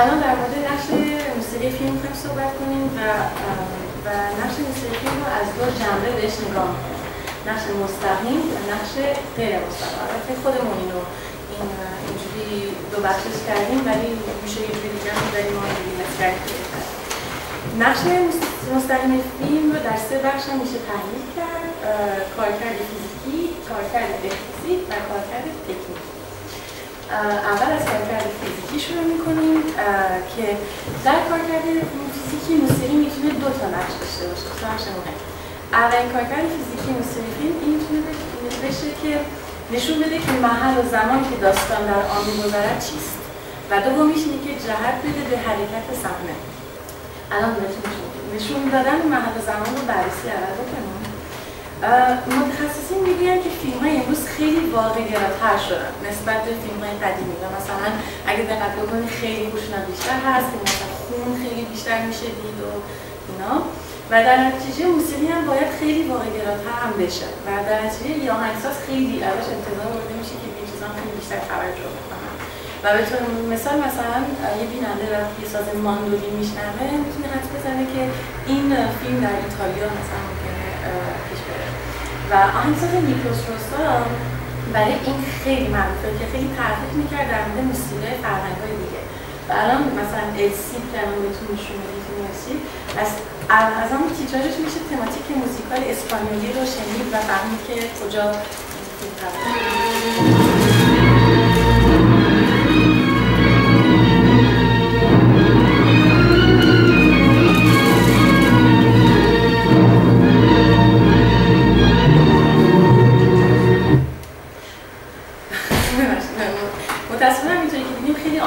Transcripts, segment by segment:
الان در مورد نقش موسیقی فیلم خواهیم صحبت کنیم و و نقش موسیقی فیلم رو از دو جنبه بهش نگاه می‌کنیم. نقش مستقیم و نقش غیر مستقیم. البته خودمون اینو این اینجوری دو بخشش کردیم ولی میشه یه جوری دیگه هم داریم ما نقش مستقیم فیلم رو در سه بخش هم میشه تحلیل کرد. کارکرد فیزیکی، کارکرد فیزیک و کارکرد تکنیکی. اول از کارکرد فیزیکی شروع می‌کنیم که در کارکرد فیزیکی موسیقی می‌تونه دو تا نقش داشته باشه. دو نقش مهم. اولین کارکرد فیزیکی موسیقی این می‌تونه بشه که نشون بده که محل و زمانی که داستان در آن میگذرد چیست. و دومیش اینه که جهت بده به حرکت صحنه. الان نشون دادن محل و زمان رو بررسی اول بکنیم متخصصین میگن که فیلم های امروز خیلی واقع گراتر شدن نسبت به فیلم های قدیمی. و مثلا اگه دقت بکنید خیلی خشونت بیشتر هست که مثلا خون خیلی بیشتر میشه دید و اینا. و در نتیجه موسیقی هم باید خیلی واقع گراتر هم بشه. و در نتیجه یه آهنگساز خیلی ازش انتظار ورده میشه که به چیزان خیلی بیشتر توجه بکنن. و به طور مثال مثلا یه بیننده وقتی یه ساز ماندولین میشنوه می‌تونه حد بزنه که این فیلم در ایتالیا مثلا ممکنه و آهنگساز نیکلوس روسا برای این خیلی معروفه که خیلی تحقیق می‌کرد در مورد موسیقی فرهنگ های دیگه. و الان مثلا السی که الان بهتون نشون می‌دید از از همون تیتراژش میشه تماتیک موزیکال اسپانیولی رو شنید و فهمید که کجا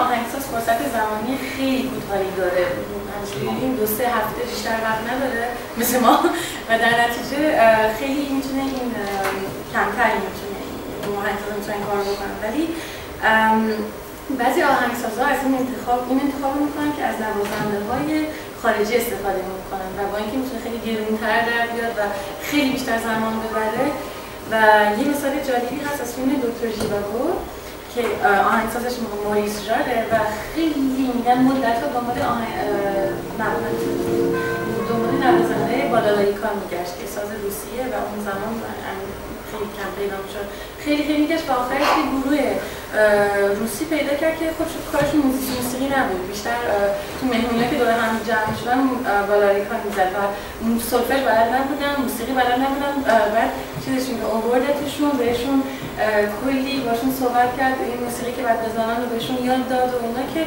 آهنگساز فرصت زمانی خیلی کوتاهی داره. این دو سه هفته بیشتر وقت نداره مثل ما. و در نتیجه خیلی می‌تونه این کمتری می‌تونه آهنگساز می‌تونه کار بکنن ولی بعضی آهنگسازها از این انتخاب این انتخاب می‌کنن که از نوازنده های خارجی استفاده می‌کنن و با اینکه می‌تونه خیلی گرونتر در بیاد و خیلی بیشتر زمان ببره. و یه مثال جالبی هست از فیلم دکتر جیواگو که آهنگسازش موریس جاده و خیلی میگن مدت ها دنبال آهنگ دنبال نوازنده بالالایی کار میگشت که ساز روسیه و اون زمان کم پیدا شد. خیلی خیلی گشت و آخرش یه گروه روسی پیدا کرد که خودش کارش موسیقی نبود. بیشتر تو مهمونی که دور هم جمع شدن بالاریکا می‌زد و سولفژ بلد نبودن موسیقی بلد نبودن بعد چیزشون که آوردتشون بهشون کلی باشون صحبت کرد. این موسیقی که بعد بزنن رو بهشون یاد داد و اینا که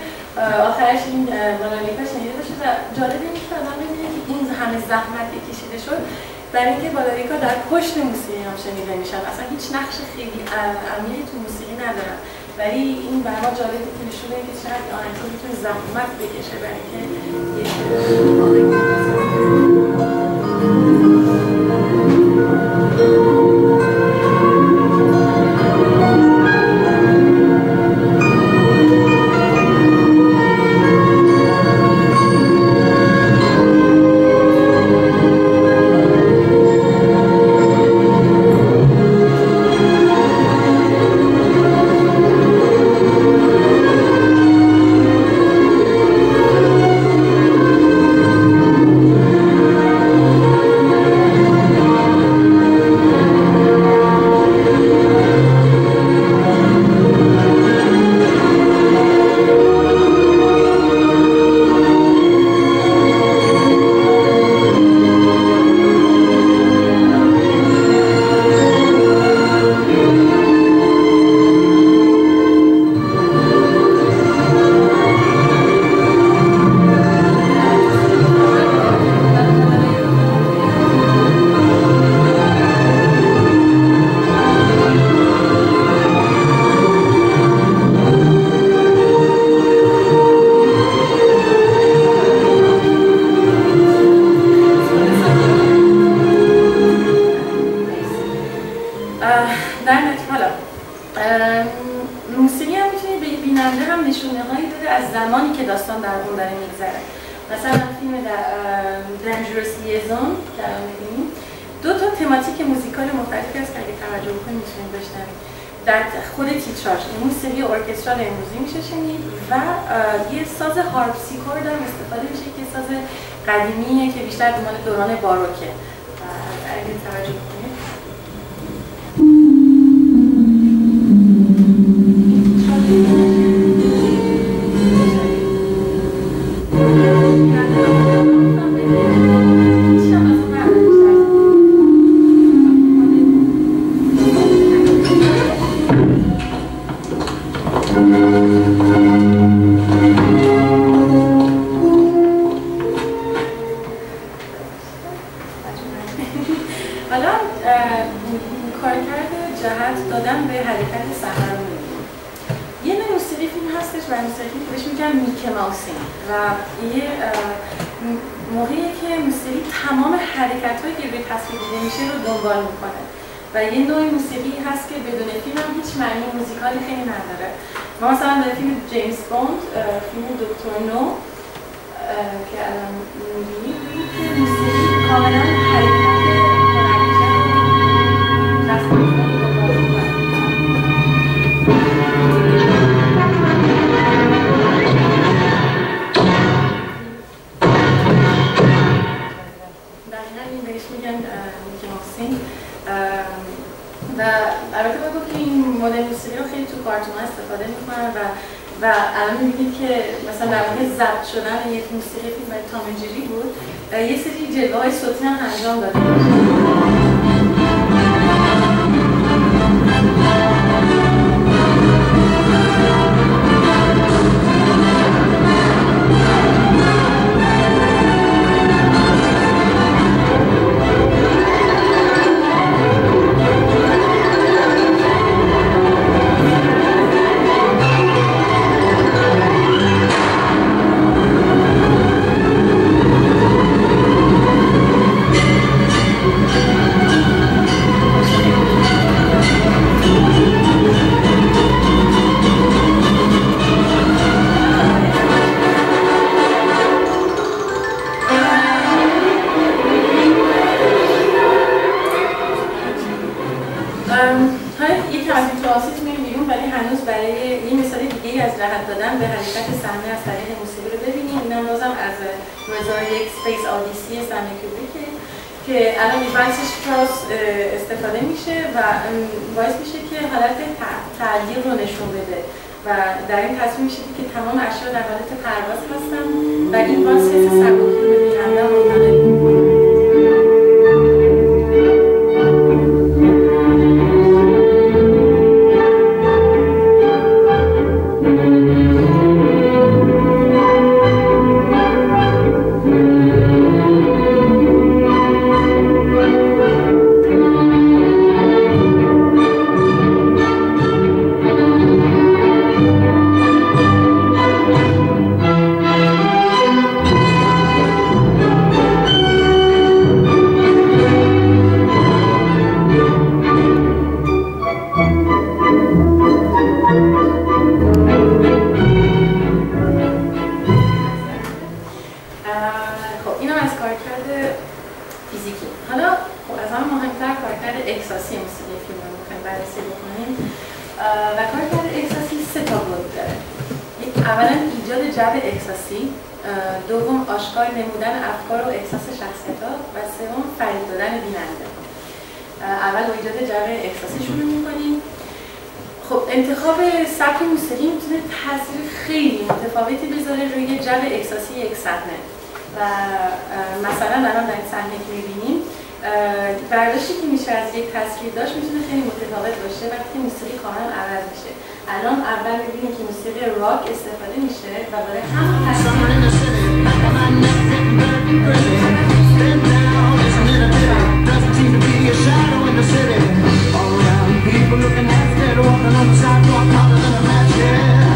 آخرش این بالاریکا شنیده بشه و جالب این که که این همه زحمت کشیده شد برای اینکه بالاریکا در پشت موسیقی هم شنیده میشن اصلا هیچ نقش خیلی عمیقی تو موسیقی ندارن ولی این برای جالبه که نشونه که شاید آهنگساز می‌تونه زحمت بکشه برای اینکه جهت دادن به حرکت سحرون یه نوع موسیقی فیلم هستش و موسیقی بهش میگن میکه و یه موقعی که موسیقی تمام حرکت هایی که به تصویر دیده میشه رو دنبال می‌کنه. و یه نوع موسیقی هست که بدون فیلم هم هیچ معنی موزیکالی خیلی نداره. ما مثلا در فیلم جیمز بوند فیلم دکتر نو که الان می‌بینید که موسیقی کاملا حرکت کننده دست بله، و البته بگو که این مدل موسیقی رو خیلی تو کارتون استفاده می‌کنن و و الان که مثلا در واقع شدن یک موسیقی فیلم تام بود یه سری جلوه های صوتی هم انجام داده. اشکال نمودن افکار و احساس شخصیت ها و سوم فرید دادن بیننده. اول با ایجاد جبر احساسی شروع می‌کنیم. خب انتخاب سبک موسیقی می‌تونه تاثیر خیلی متفاوتی بذاره روی جو احساسی یک صحنه. و مثلا الان در این صحنه که می‌بینیم برداشتی که میشه از یک تصویر داشت می‌تونه خیلی متفاوت باشه وقتی موسیقی کاملا عوض میشه. الان اول می‌بینیم که موسیقی راک استفاده میشه و برای همون All around people looking at me, walking on the sidewalk, hollering a match, yeah.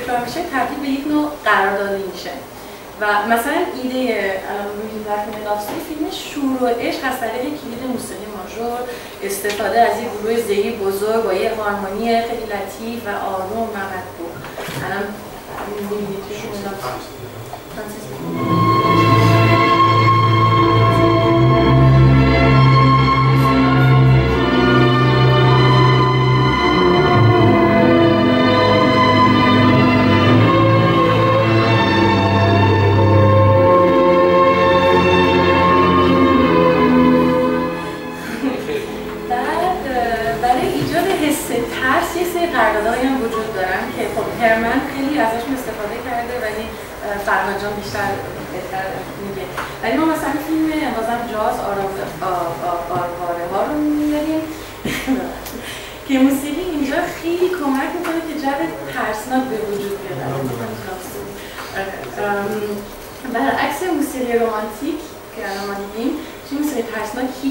تکرار میشه تبدیل به یک نوع قراردادی میشه. و مثلا ایده می‌بینید در فیلم نافسی فیلم شور و عشق از طریق کلید موسیقی ماژور. استفاده از یک گروه زهی بزرگ با یه هارمونی خیلی لطیف و آروم و مطبوع. الان می‌بینید توی فیلم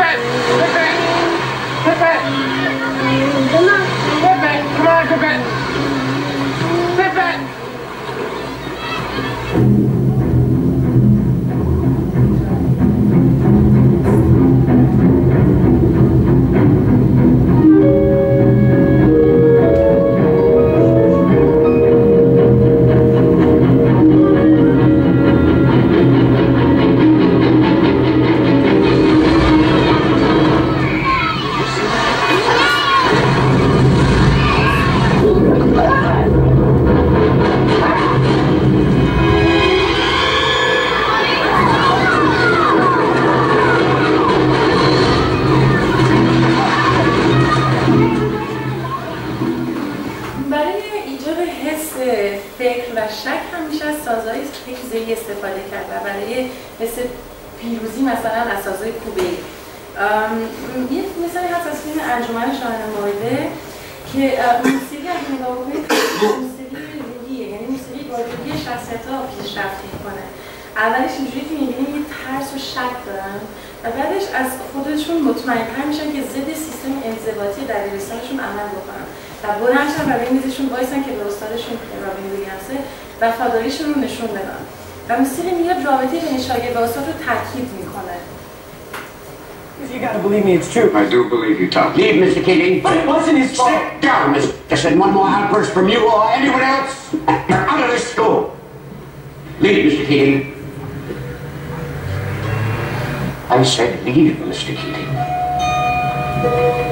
Pepe! Pepe! Pepe! Pepe! Come on, Pepe! I do believe you, Tom. Leave, Mr. Keating. But it wasn't his fault. Sit down, Mr. Anderson. One more outburst from you or anyone else, you're out of this school. Leave, Mr. Keating. I said leave, Mr. Keating.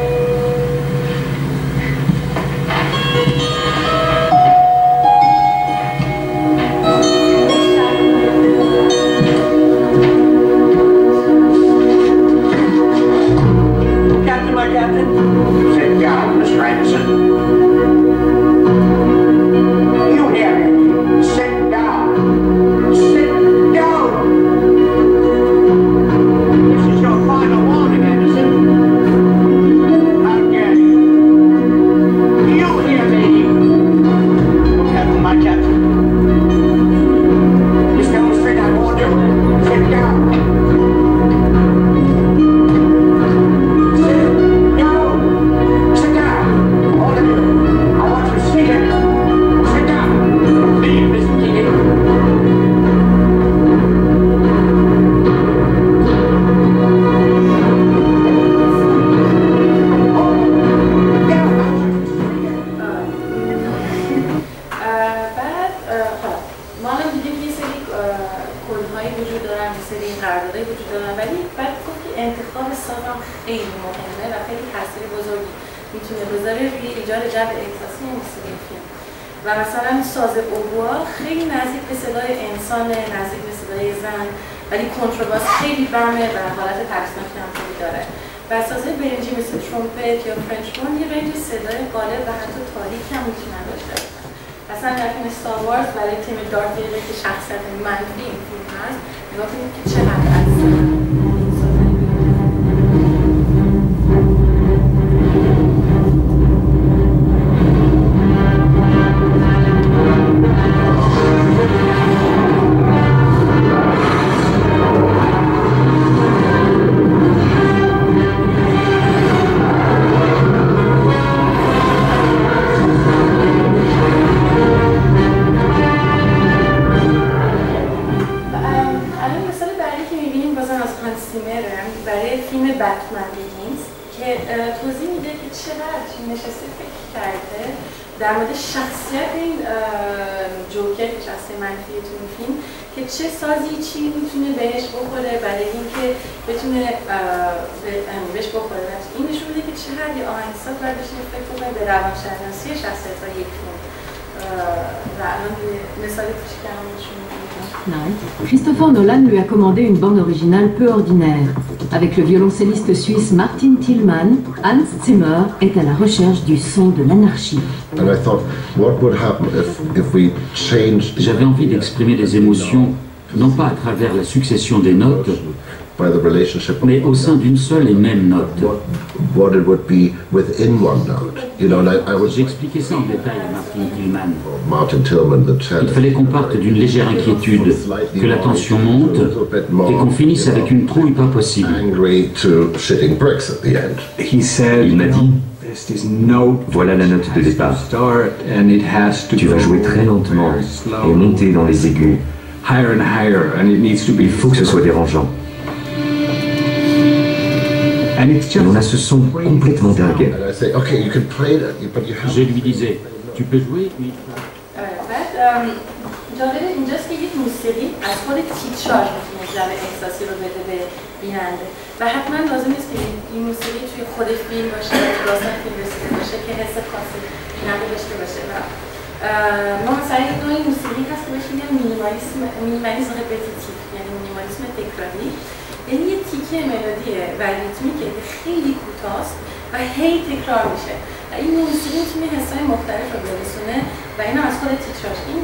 Originale peu ordinaire. Avec le violoncelliste suisse Martin Tillman, Hans Zimmer est à la recherche du son de l'anarchie. J'avais envie d'exprimer des émotions, non pas à travers la succession des notes, mais au sein d'une seule et même note. J'ai expliqué ça en détail à Martin Tillman. Il fallait qu'on parte d'une légère inquiétude, que la tension monte et qu'on finisse avec une trouille pas possible. Il m'a dit voilà la note de départ. Tu vas jouer très lentement et monter dans les aigus. Il faut que ce soit dérangeant. On a ce son complètement dingue. Je lui disais, tu peux jouer mais... جالبه اینجاست که یک موسیقی از خود تیتراژ می‌تونه جمع احساسی رو بده به بیننده و حتما لازم نیست که این موسیقی توی خود فیلم باشه و تو داستان فیلم رسیده باشه که حس خاصی بیننده داشته باشه و ما مثلا یک نوعی موسیقی هست که بهش میگن مینیمالیسم minimalisme répétitif یعنی مینیمالیسم تکراری یعنی یه تیکه ملودی و ریتمیکه که خیلی کوتاست و هی تکرار میشه. و این موسیقی می‌تونه حسای مختلف رو برسونه و اینا از خود تیتراژ. این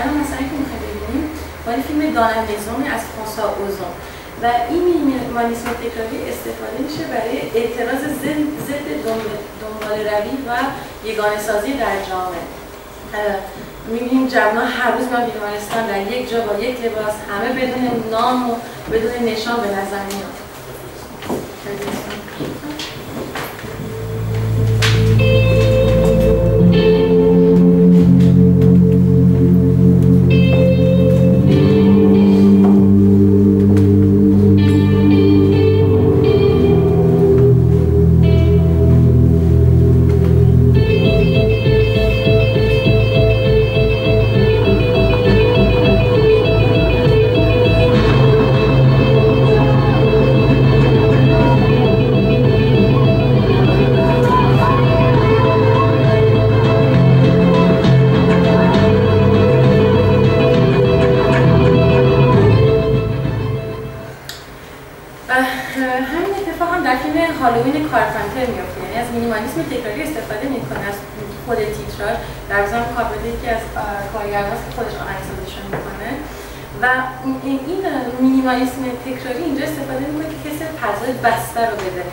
الان مثلا که می‌خوایم ببینیم مال فیلم دانم نظام از فرانسا اوزون. و این مینیمالیسم تکراری استفاده میشه برای اعتراض ضد دنبال روی و یگانه سازی در جامعه. می‌بینیم جوان هر روز من بیمارستان در یک جا با یک لباس همه بدون نام و بدون نشان به نظر میاد. اسم تکراری استفاده می‌کنه از خود تیتراش در ضمن کاربردی که از کارگرهاست که خودش آهنگسازیشون می‌کنه. و این مینیمالیسم تکراری اینجا استفاده می‌کنه که کسی فضای بسته رو بده.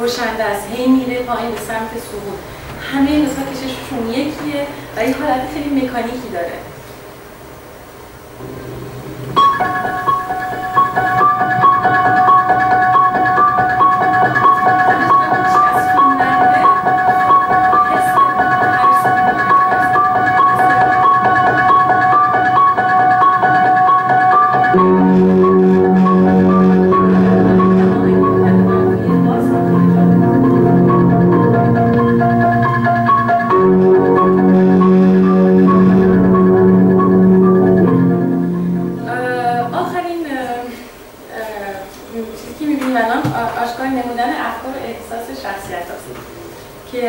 کشنده است هی میره پایین به سمت سقوط همه نسخه کششون یکیه و یه حالت خیلی مکانیکی داره. نمودن افکار و احساس شخصیت هست که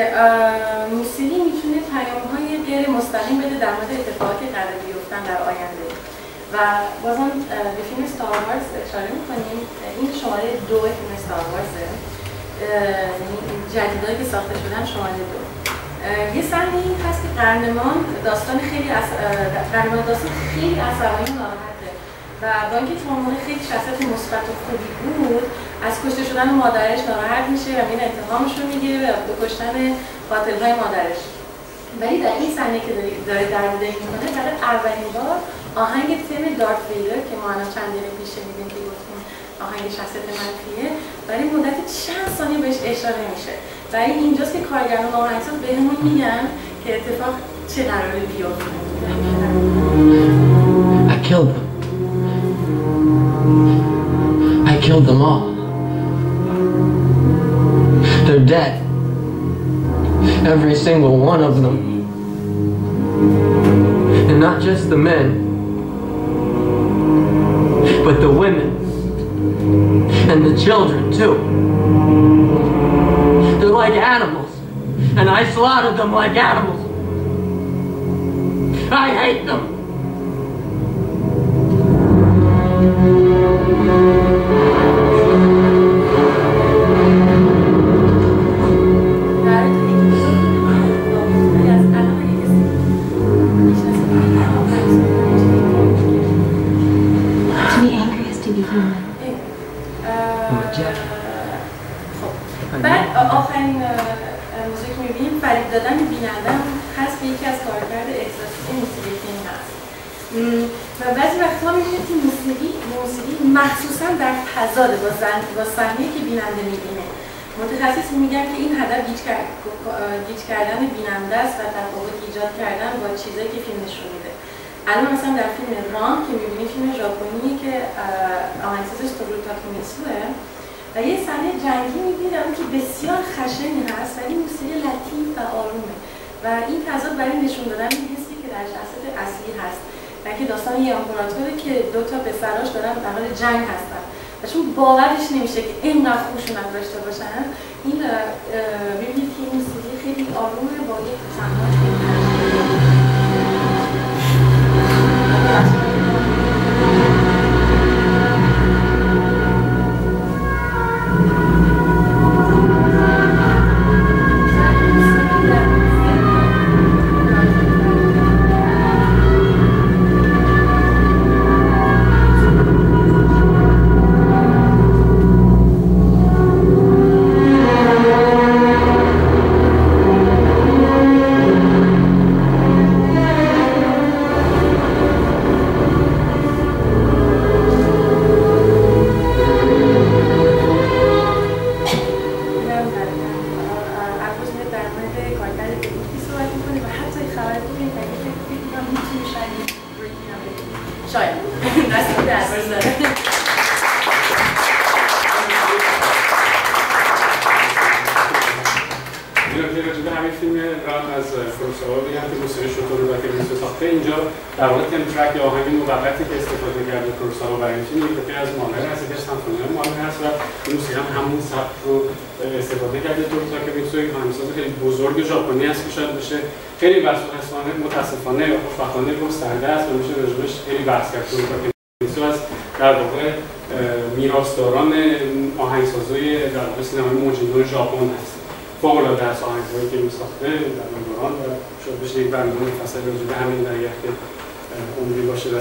موسیقی می‌تونه پیام های غیر مستقیم بده در مورد اتفاقی که قرار بیفتن در آینده. و بازم به فیلم ستار وارز اشاره می‌کنیم. این شماره دو فیلم ستار وارز یعنی جدیدایی که ساخته شدن شماره دو. یه صحنه هست که قرنمان داستان خیلی از قرنمان داستان خیلی از و ناراحت و با اینکه تو خیلی شخصیت مثبت و خوبی بود از کشته شدن مادرش ناراحت میشه و این اتهامش رو می‌گیره به کشتن قاتل های مادرش. ولی در این صحنه که داره در می‌کنه برای اولین بار آهنگ تم دارت ویدر که ما الان چند دقیقه پیش شنیدیم که گفتیم آهنگ شخصیت منفیه برای مدت چند ثانیه بهش اشاره میشه. و اینجاست که کارگران آهنگساز بهمون میگن که اتفاق چه قراره بیفته. I killed them all. They're dead. Every single one of them. And not just the men, but the women. And the children, too. They're like animals. And I slaughtered them like animals. I hate them. دادن بیننده هست به یکی از کارکرد احساسی موسیقی فیلم هست و بعضی وقتها می‌بینید که موسیقی موسیقی مخصوصا در تضاد با, با صحنه که بیننده می‌بینه. متخصص میگن که این هدف گیج, کردن بیننده است و تفاوت ایجاد کردن با چیزایی که فیلم نشون میده. الان مثلا در فیلم رام که می‌بینید فیلم ژاپنی که آهنگسازش تورو تاکیمیتسوه و یه صحنه جنگی می‌بینم که بسیار خشنی هست ولی موسیقی لطیف و آرومه. و این تضاد برای نشون دادن این که در شخصیت اصلی هست. که داستان یه امپراتوره که دو تا پسراش دارن در حال جنگ هستن. و چون باورش نمیشه که اینقدر خشونت داشته باشن این ببینید که این موسیقی خیلی آرومه با یک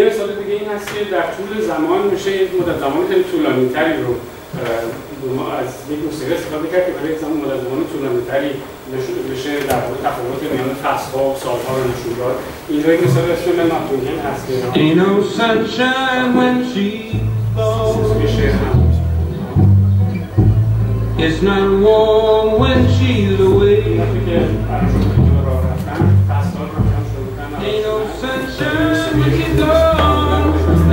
یه مثال دیگه این هست که در طول زمان میشه یک مدت زمان خیلی طولانی تری رو از یک موسیقی استفاده کرد که برای زمان مدت زمان طولانی تری بشه در واقع تفاوت میان فصلها و سالها رو نشون داد. اینجا یک مثال اسم ناتونگن هست که It's not warm when she's away. Ain't no sunshine when she's gone.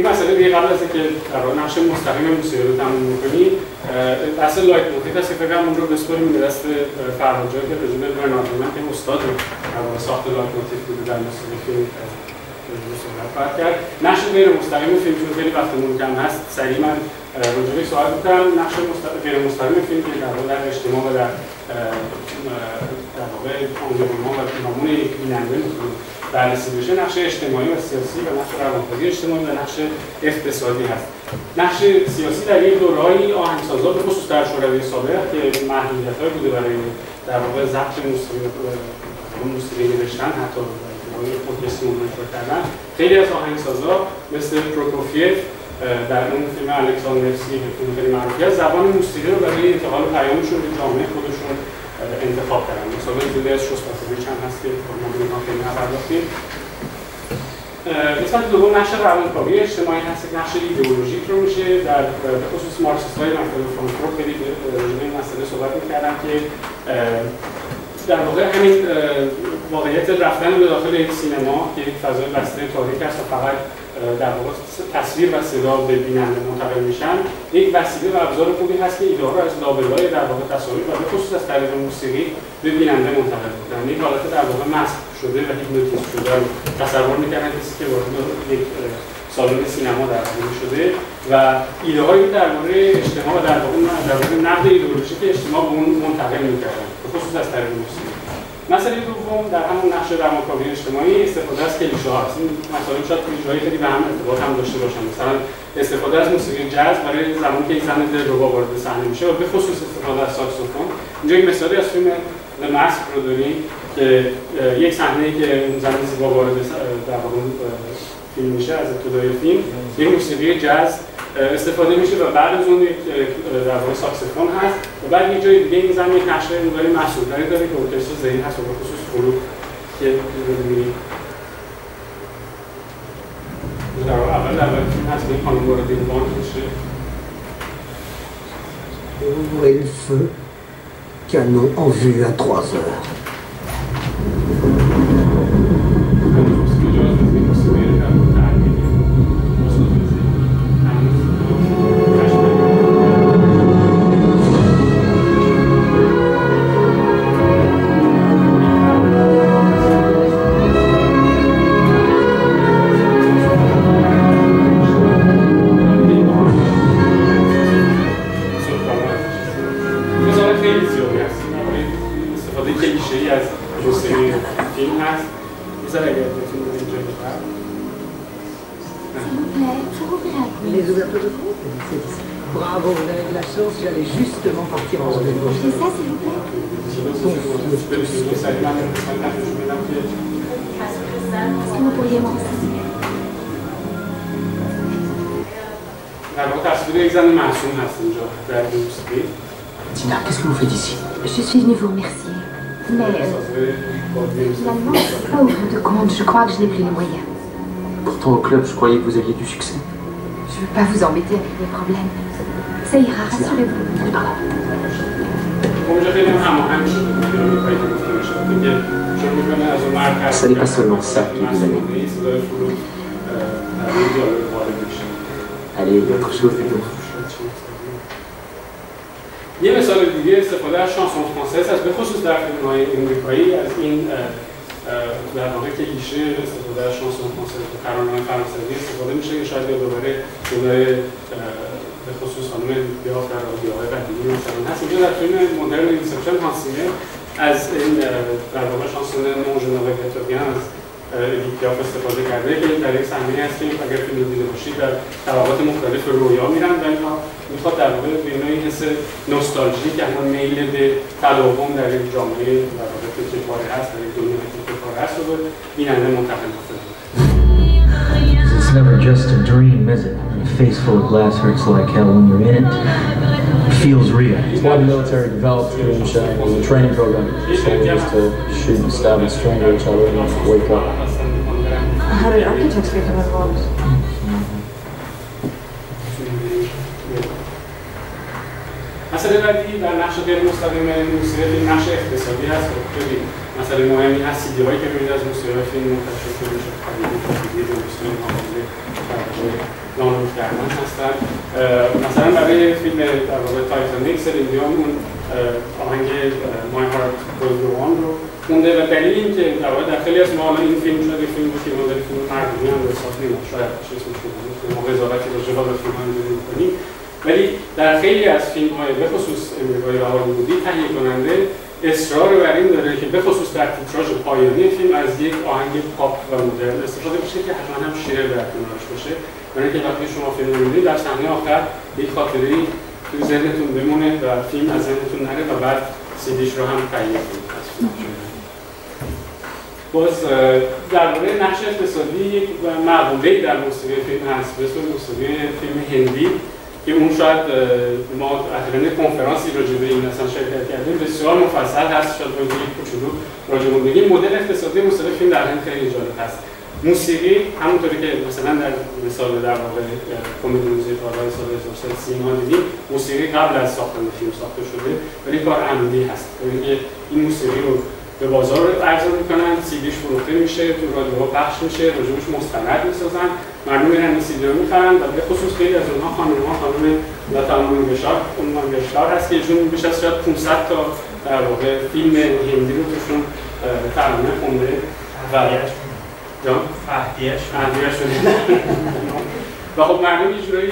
این مسئله دیگه قبل از اینکه در نقش مستقیم موسیقی رو تموم می‌کنی بحث leitmotiv هست که فکر کنم اون رو بسپاریم به دست فرهاد جان که راجع به برنارد هرمن که استاد واقع ساخت leitmotiv بوده در موسیقی فیلم صحبت کرد. نقش غیر مستقیم فیلم چون خیلی وقتمون کم هست. سریع من راجع سوال بکنم نقش غیر مستقیم فیلم که در واقع در اجتماع و در در واقع و پیرامون یک بیننده بررسی بشه نقش اجتماعی و سیاسی و نقش روانکاوی اجتماعی و نقش اقتصادی هست. نقش سیاسی در یک دورهایی آهنگسازا به خصوص در شوروی سابق که محدودیت‌های بوده برای در واقع ضبط موسیقی موسیقی نوشتن حتی خودکسی منتشر کردن. خیلی از آهنگسازا مثل پروکوفیف در اون فیلم الکساندرسکی که فیلم خیلی معروفی زبان موسیقی رو برای انتقال پیامشون به جامعه خودشون انتخاب کردن مثلا زیده از شستاسوی چند هست که ما به اینها خیلی نپرداختیم. قسمت دوم نقش روانکاوی اجتماعی هست که نقش ایدئولوژیک رو میشه. در خصوص مارکسیست های مکتب فرانکفورت خیلی راجع این مسئله صحبت می‌کردن که در واقع همین واقعیت رفتن به داخل یک سینما که یک فضای بسته تاریک است و فقط در واقع تصویر و صدا به بیننده منتقل میشن. یک وسیله و ابزار خوبی هست که ایده رو از لابلای در واقع تصاویر و به خصوص از طریق موسیقی به بیننده منتقل می‌کنن. یک حالت در واقع مسخ شده و هیپنوتیزم شده. رو تصور می‌کردن کسی که وارد یک سالن سینما در شده و ایده هایی درباره اجتماع و در واقع در واقع نقد ایدئولوژیک اجتماع به اون منتقل می‌کردن. به خصوص از طریق موسیقی. مسئله دوم در همون نقش روانکاوی اجتماعی استفاده از کلیشه هاست این مسائل شاید کلیشه خیلی به هم ارتباط هم داشته باشن. مثلا استفاده از موسیقی جاز برای زمانی که یک زن دلربا وارد صحنه میشه و به خصوص استفاده از ساکسوفون. اینجا یک مثالی از فیلم The Mask رو داریم که یک صحنه که زن زیبا وارد در فیلم میشه از ابتدای فیلم یک موسیقی جاز استفاده میشه و بعد از اون در واقع ساکسفون هست و بعد یه جای دیگه این زن یک نقشه نگاری محصولداری داره که ارکستر ذهنی هست و به خصوص فلوت که در واقع اول در واقع فیلم هست که این خانم وارد این بانک میشه feu, canon en vue à 3 heures. compte, je crois que je n'ai plus les moyens. Pourtant, au club, je croyais que vous aviez du succès. Je ne veux pas vous embêter avec mes problèmes. Ça ira, rassurez-vous. Allez par là. Ce n'est pas seulement ça qui vous amène. Allez, autre chose یه مثال دیگه استفاده از شانسون فرانسز هست به خصوص در فیلم های امریکایی از این در واقع کلیشه استفاده از chanson ترانه‌های فرانسوی استفاده میشه. که شاید دوباره دوباره به خصوص خانم پیاف در رادیوهای قدیمی مثلا هست. اینجا در فیلم مدرن Inception هانس زیمر از این در واقع chanson Non, je ne از پیاف استفاده کرده که در یک صحنه هست که اگر فیلم دیده باشید در طبقات مختلف رویا میرن. و اینها می‌خواد در واقع به نوعی حس نوستالژی که همون میل به تلاقم در یک جامعه در واقع فکر پاره هست It's never just a dream, is it? A face full of glass hurts like hell when you're in it. It feels real. It's why the military developed Dream Shack as a training program. Soldiers to shoot and stab and strangle each other and wake up. How did architects become involved? A se radi da naša diagnoza, da imamo u sredi naše ekstresovija, مسئله مهمی هست. سیدی هایی که می‌بینید از موسیقی فیلم منتشر شده شد خریدی خریدی دوستان حافظه دانلود کردن هستن. مثلا برای فیلم در واقع تایتانیک سلین دیون اون آهنگ مای هارت گوز گو رو خونده و دلیل این که در واقع در خیلی از ما این فیلم شده فیلم بود که ما داریم فیلم مردمی هم به حساب نمیاد شاید باشه اسمش ما قضاوتی راجع به فیلم می‌کنیم. ولی در خیلی از فیلم های به خصوص امریکایی و هالیوودی تهیه کننده اصرار بر این داره که به خصوص در تیتراژ پایانی فیلم از یک آهنگ پاپ و مدرن استفاده بشه که حتما هم شعر در کنارش باشه. برای اینکه وقتی شما فیلم می‌بینید در صحنه آخر یک خاطره توی ذهنتون بمونه و فیلم از ذهنتون نره و بعد سیدیش رو هم تهیه کنید. باز در مورد نقش اقتصادی یک مقوله در موسیقی فیلم هست. به موسیقی فیلم هندی. که اون شاید ما اخیراً کنفرانسی راجع به این اصلا شرکت کردیم. بسیار مفصل هست شاید باید یک کوچولو راجع بگیم. مدل اقتصادی موسیقی فیلم در هند خیلی جالب هست. موسیقی همونطوری که مثلا در مثال در واقع کمدی موزیک های سال 1930 ما دیدیم موسیقی قبل از ساختن فیلم ساخته شده ولی کار عملی هست. یعنی این موسیقی رو به بازار عرضه می‌کنن سیدیش فروخته میشه تو رادیوها پخش میشه راجبش مستند می‌سازن. مردم میرن این سیدی رو می‌خرن و به خصوص خیلی از اونها خانم ها خانم لتا منگشار اون منگشار هست که ایشون بیش از شاید 500 تا در واقع فیلم هندی رو توشون ترانه خونده. و فهدیش فهدیش و خب مردم یه جورایی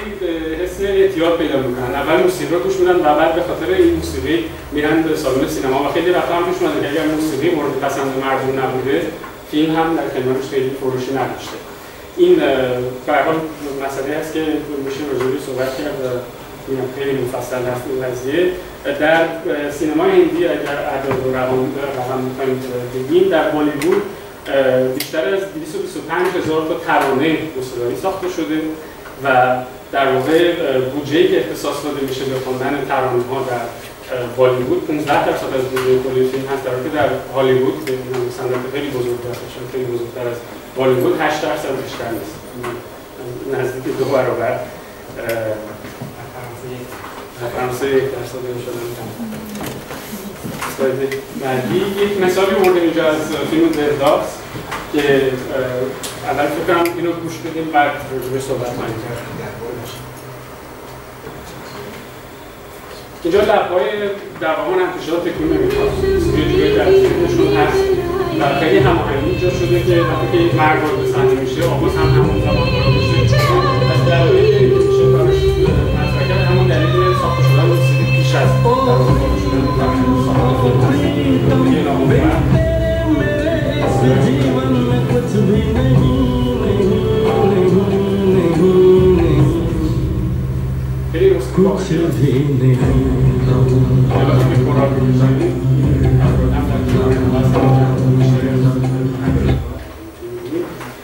حس اعتیاد پیدا می‌کنن. اول موسیقی رو گوش میدن و بعد به خاطر این موسیقی میرن به سالن سینما و خیلی وقتا هم پیش که اگر موسیقی مورد پسند مردم نبوده فیلم هم در کنارش خیلی فروشی نداشته. این به حال مسئله است که میشه راجعش صحبت کرد و خیلی مفصل هست این قضیه. در سینمای هندی اگر اعداد و رقم می‌خوایم بگیم در بالیوود بیشتر از 225 هزار تا ترانه موسیقایی ساخته شده و در واقع بودجه‌ای که اختصاص داده میشه به خواندن ترانه ها در بالیوود 15 درصد از بودجه کلی فیلم هست در که در هالیوود که صنعت خیلی بزرگتر خیلی بزرگتر از بالیوود 8 درصد بیشتر نیست. نزدیک دو برابر. فرانسه یک درصد. شده بعدی یک مثالی مورد اینجا از فیلم درداکس که اول فکر کنم اینو گوش بدیم بعد به صحبت کنیم اینجا لبهای در واقع انتشارات تکون نمی‌کنه یه جوری در فیلمشون هست. و خیلی هماهنگی اینجا شده که وقتی که مرگ وارد صحنه میشه آواز هم همون زمان وارد میشه. از دلایلی که میشه کارش مطرح کرد. همون دلیل ساخته شدن موسیقی پیش از در واقع जीवन में कुछ भी नहीं कुछ भी नहीं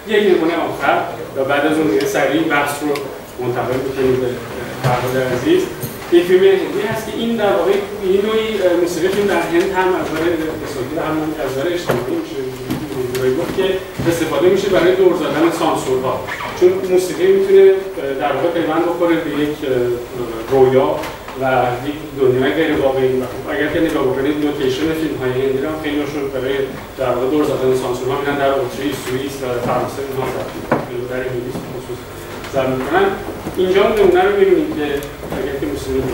یک نمونه آخر و بعد از اون یه سریع بحث رو منتقل میکنیم به فرهاد عزیز یه فیلم هندی هست که این در واقع این نوعی موسیقی فیلم در هند هم از نظر اقتصادی هم از نظر اجتماعی گفت که استفاده میشه برای دور زدن سانسورها. چون موسیقی می‌تونه در واقع پیوند بخوره به یک رویا و یک دنیای غیر واقعی. و خب اگر که نگاه بکنید لوکیشن فیلم های هندی هم خیلی هاشون برای در واقع دور زدن سانسورها میرن در اتریش سوئیس و فرانسه اینها در انگلیس خصوص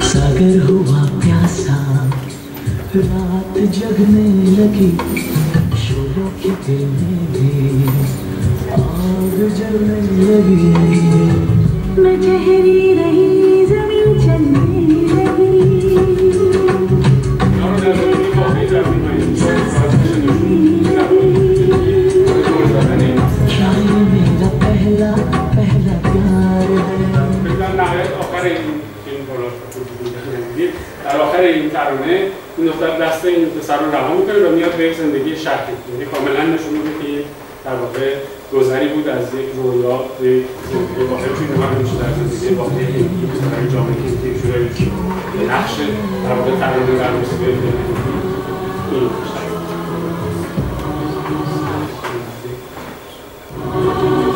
सागर हुआ प्यासा रात जगने लगी शोरों के दिल में भी आग जलने लगी। मैं ठहरी रही ज़मीन चलने लगी। शायद मेरा पहला آخر این ترانه این دختر دست این پسر رو رها می‌کنه و میاد به زندگی شهری یعنی کاملا نشون میده که در واقع گذری بود از یک رویا به واقعی. که نوع میشه در زندگی واقعی برای جامعه هندی شده نقش در واقع ترانه در موسیقی این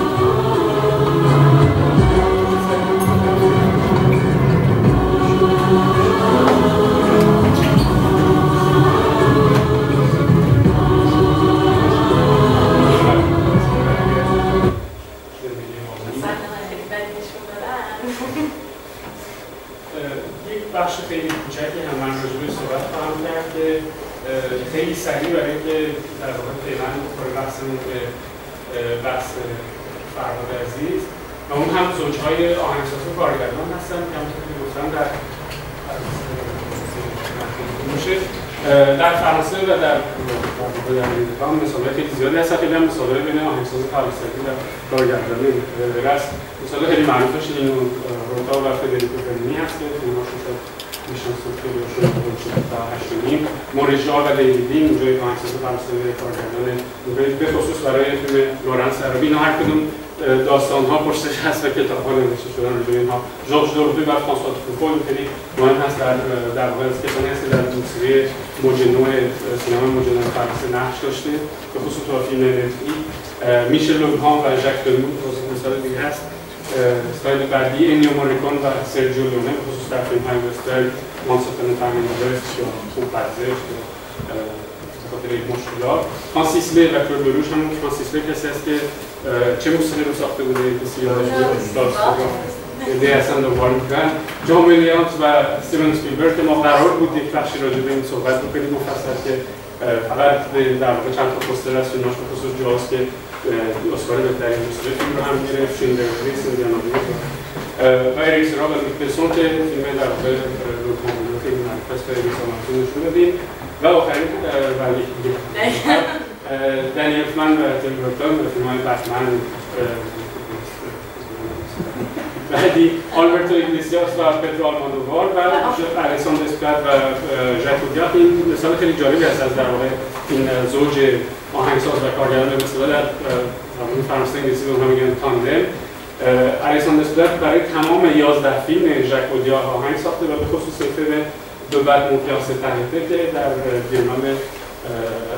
بخش خیلی کوچکی هم من راجع صحبت خواهم کرد که خیلی سریع برای اینکه در واقع پیوند بخوره بحثمون به بحث فرهاد عزیز. و اون هم زوجهای آهنگساز و کارگردان هستن که همونطور که گفتم در در فرانسه و در امریکا مثال خیلی زیادی هست خیلی هم مثال بین آهنگساز فرانسوی و کارگردانی هست مثال خیلی معروفش این روتا و فدریکو فرنی هست که فیلماشون می‌شناسید که شد تا هشتمین موریژا و لیدی اونجا آهنگساز فرانسوی کارگردان به خصوص برای فیلم لورنس عربی اینا هر کدوم داستان ها پشتش هست و کتاب ها نوشته شدن روی اینها ژورژ دورتوی و فرانسوا توفول خیلی مهم هست در در واقع از کسانی هست در موسیقی موج نو سینما موج نو فرانسه نقش داشته به خصوص تو فیلم نتفلی میشل لوبهان و ژاک دلمو مثال دیگه هست. استایل بعدی انیو موریکون و سرجیو لونه به خصوص در فیلم های وسترن وانس اپن تایم وست یا خوب پرزش خاطر این مشکلات. فرانسیس لی و کلود لروش همون فرانسیس لی کسی است که چه موسیقی رو ساخته بوده؟ کسی یادش بیاد دی اصلا دوباره می‌کنن. جان ویلیامز و استیون سپیلبرگ که ما قرار بود یک بخشی راجع به این صحبت بکنیم. مفصل که فقط در واقع چند تا پوستر از فیلماش به خصوص جاز که اسکار بهترین موسیقی فیلم رو هم گرفت شیندر گریس ایندیانا و اریکس را و میکلسون که فیلم در واقع روکامبینو خیلی معروف است به اریکس آمانتون نشون دادیم و آخرین ولی دنیل فمن و تیم برتون به فیلم های بتمن بعدی آلبرتو ایگلیسیاس و پدرو آلماندووار و الیسان دسپلت و ژاک این مثال خیلی جالبی هست از در واقع این زوج آهنگساز و کارگردان به مثلا در فرانسه انگلیسی به میگن تاندم الیسان دسپلت برای تمام 11 فیلم ژاک اودیاق آهنگ ساخته و به خصوص فیلم دو بعد مقیاس تحته که در بیرنام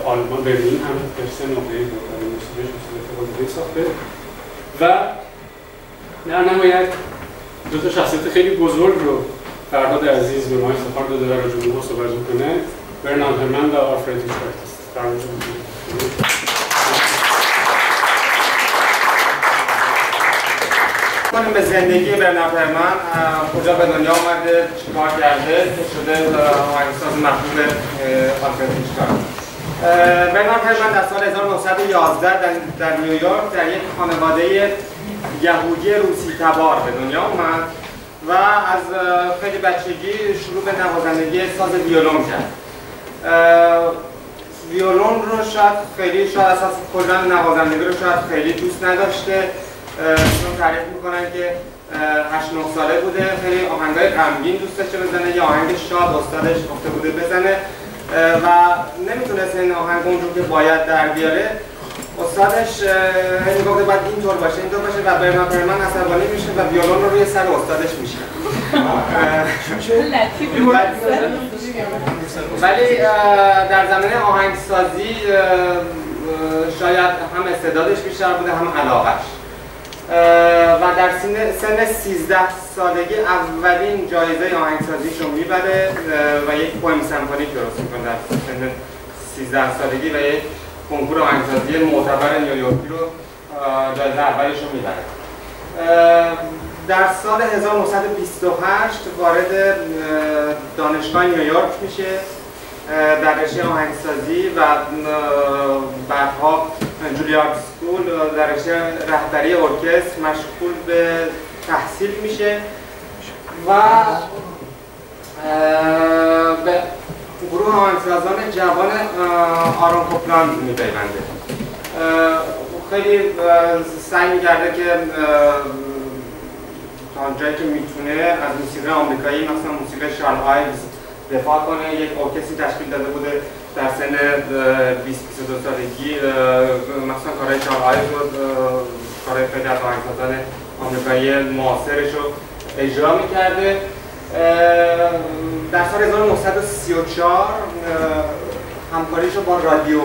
آلمان برلین هم پرسه نقطه موسیقیش موسیقی ساخته. و در نهایت دو تا شخصیت خیلی بزرگ رو فرداد عزیز به ما افتخار داده در راجع به صحبت می‌کنه برنارد هرمن و آلفرد هیچکاک کنیم به زندگی برنارد هرمن کجا به دنیا آمده چیکار کرده؟ که شده؟ آهنگساز محبوب آلفرد هیچکاک برنارد هرمن در سال 1911 در, نیویورک در یک خانواده یهودی روسی تبار به دنیا اومد و از خیلی بچگی شروع به نوازندگی ساز ویولون کرد. ویولون رو شاید خیلی شاید اساس کلا نوازندگی رو شاید خیلی دوست نداشته. چون تعریف می‌کنن که 8 9 ساله بوده. خیلی آهنگای غمگین دوست داشته بزنه. یا آهنگ شاد استادش گفته بوده بزنه. و نمی‌تونست این آهنگ اونجور که باید در بیاره. استادش هی گفته باید اینطور باشه اینطور باشه و برنارد هرمن عصبانی میشه و ویولون رو روی سر استادش میشه. ولی در زمینه آهنگسازی شاید هم استعدادش بیشتر بوده هم علاقش و در سن 13 سالگی اولین جایزه آهنگسازیش رو می‌بره و یک پویم سمفونیک درست می‌کنه در سن 13 سالگی و یک کنکور آهنگسازی معتبر نیویورکی رو جایزه اولش رو می‌بره. در سال 1928 وارد دانشگاه نیویورک میشه در رشته آهنگسازی و بعدها جولیارد سکول در رهبری ارکستر مشغول به تحصیل میشه و به گروه آهنگسازان جوان آرون کوپلاند میپیونده. خیلی سعی می‌کرده که تا جایی که می‌تونه از موسیقی آمریکایی مثلا موسیقی شارل آیوز دفاع کنه. یک ارکستری تشکیل داده بوده در سن 20 22 سالگی. مثلا کارهای شارل آیوز و کارهای خیلی از آهنگسازان آمریکایی معاصرش رو اجرا می‌کرده. در سال 1934 همکاریش رو با رادیو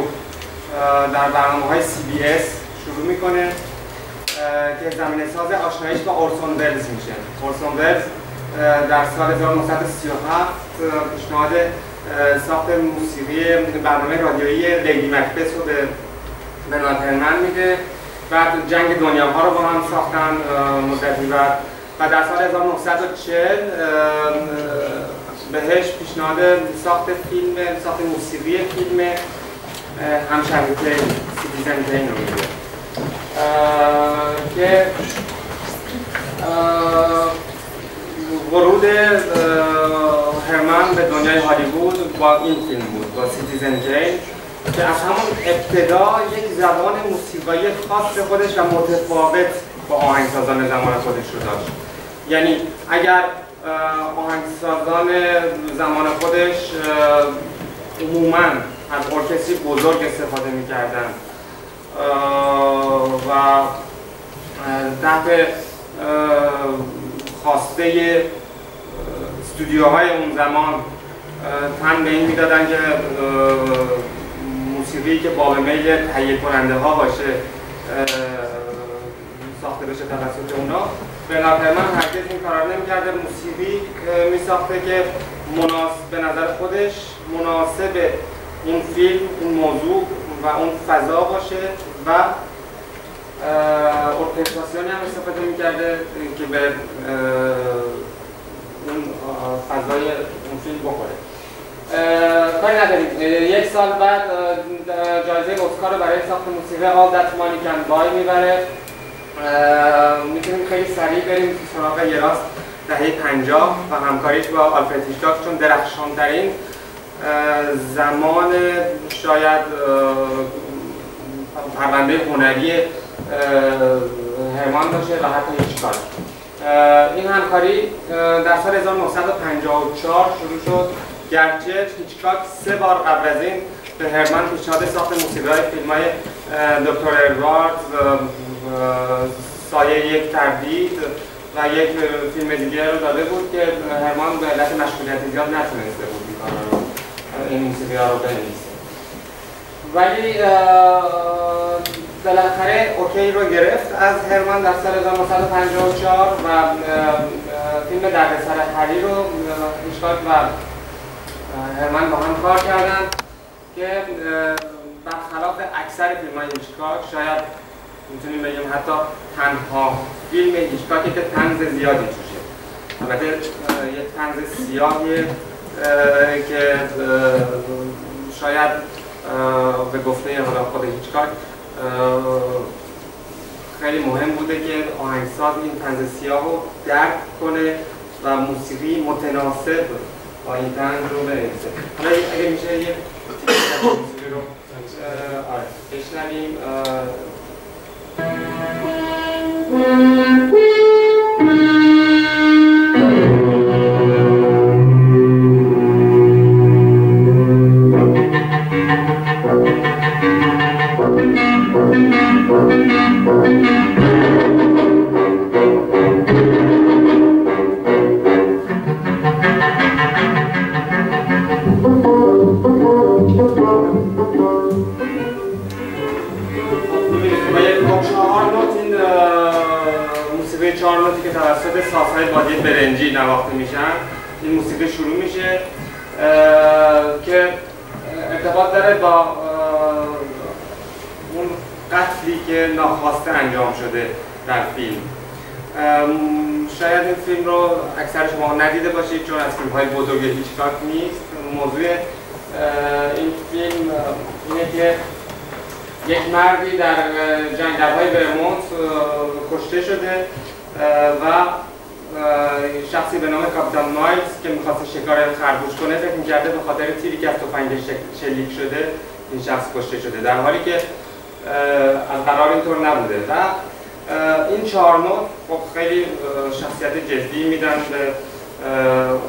در برنامه های CBS شروع می‌کنه که زمینه ساز آشناییش با اورسون ولز میشه. اورسون ولز در سال 1937 پیشنهاد ساخت موسیقی برنامه رادیویی لیدی مکبث رو به هرمن میده. بعد جنگ دنیا ها رو با هم ساختن مدتی بعد و در سال 1940 بهش پیشنهاد ساخت فیلم ساخت موسیقی فیلم همشهری Citizen Kane رو میده که ورود هرمن به دنیای هالیوود با این فیلم بود با Citizen Kane که از همون ابتدا یک زبان موسیقایی خاص خودش و متفاوت با آهنگسازان زمان خودش رو داشت. یعنی اگر آهنگسازان زمان خودش عموما از ارکستری بزرگ استفاده می‌کردن و تحت خواسته استودیوهای اون زمان تن به این می‌دادن که موسیقی که با میل تهیه کننده ها باشه ساخته بشه توسط اونا. بنابراین من هرگز این کار نمی‌کرده. موسیقی میساخته که مناسب به نظر خودش مناسب اون فیلم اون موضوع و اون فضا باشه و ارکستراسیونی هم استفاده می‌کرده که به اون فضای اون فیلم بخوره. کاری نداریم. یک سال بعد جایزه اسکار برای ساخت موسیقی All That Money Can می‌بره. می‌تونیم خیلی سریع بریم سراغ یه راست دهه 50 و همکاریش با آلفرد هیچکاک چون درخشانترین زمان شاید پرونده هنری هرمان باشه و حتی هیچکاک این همکاری در سال 1954 شروع شد. گرچه هیچکاک سه بار قبل از این به هرمن پیشنهاد ساخت موسیقی های فیلم های دکتر ادوارد سایه یک تردید و یک فیلم دیگه رو داده بود که هرمان به علت مشغولیت زیاد نتونسته بود این کار رو موسیقی رو بنویسه. ولی بالاخره اوکی رو گرفت. از هرمان در سال 1954 و فیلم دردسر هری رو هیچکاک و هرمن با هم کار کردن که برخلاف اکثر فیلم های شاید می‌تونیم بگیم حتی تنها فیلم هیچکاکی که تنز زیادی توشه. البته یک تنز سیاهیه که شاید به گفته حالا خود هیچکاک خیلی مهم بوده که آهنگساز این تنز سیاه رو درک کنه و موسیقی متناسب با این تنز رو بنویسه حالا اگه میشه یه موسیقی رو آره بشنویم توسط سازهای بادی برنجی نواخته میشن. این موسیقی شروع میشه که ارتباط داره با اون قتلی که ناخواسته انجام شده در فیلم. شاید این فیلم رو اکثر شما ندیده باشید چون از فیلم های بزرگ هیچکاک نیست. موضوع این فیلم اینه که یک مردی در جنگل های برمونت کشته شده. و شخصی به نام کاپیتان مایلز که می‌خواست شکار خرگوش کنه فکر می‌کرده به خاطر تیری که از تفنگش شلیک شده این شخص کشته شده. در حالی که از قرار اینطور نبوده. و این چهار خب خیلی شخصیت جدی میدن به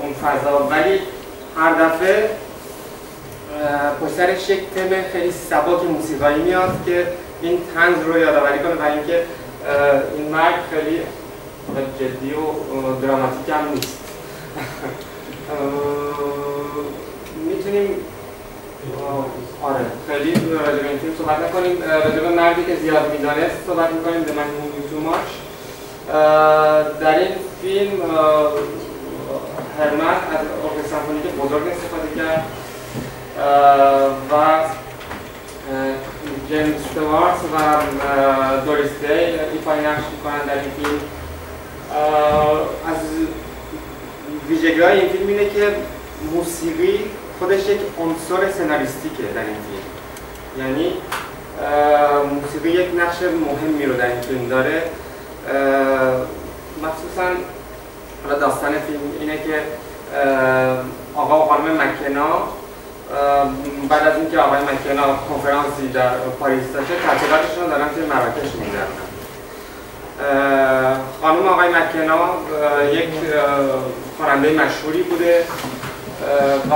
اون فضا. ولی هر دفعه پشت سرش یک تم خیلی سبک موسیقایی میاد که این تنز رو یادآوری کنه و اینکه این مرگ خیلی جدی و دراماتیک هم نیست می‌تونیم آره خیلی راجع به این فیلم صحبت نکنیم راجع به مردی که زیاد می‌دانست صحبت می‌کنیم به من تو ماش در این فیلم هرمن از ارکستر سمفونیک بزرگ استفاده کرد و جیمز استوارت و دوریس دی ایفای نقش می‌کنن در این فیلم از ویژگی های این فیلم اینه که موسیقی خودش یک عنصر سناریستیکه در این فیلم. یعنی موسیقی یک نقش مهمی رو در این فیلم داره. مخصوصا حالا داستان فیلم اینه که آقا و خانم مکنا بعد از اینکه آقای مکنا کنفرانسی در پاریس داشته تعطیلاتشون دارن توی مراکش میگردن. خانم آقای مکنا یک خواننده مشهوری بوده و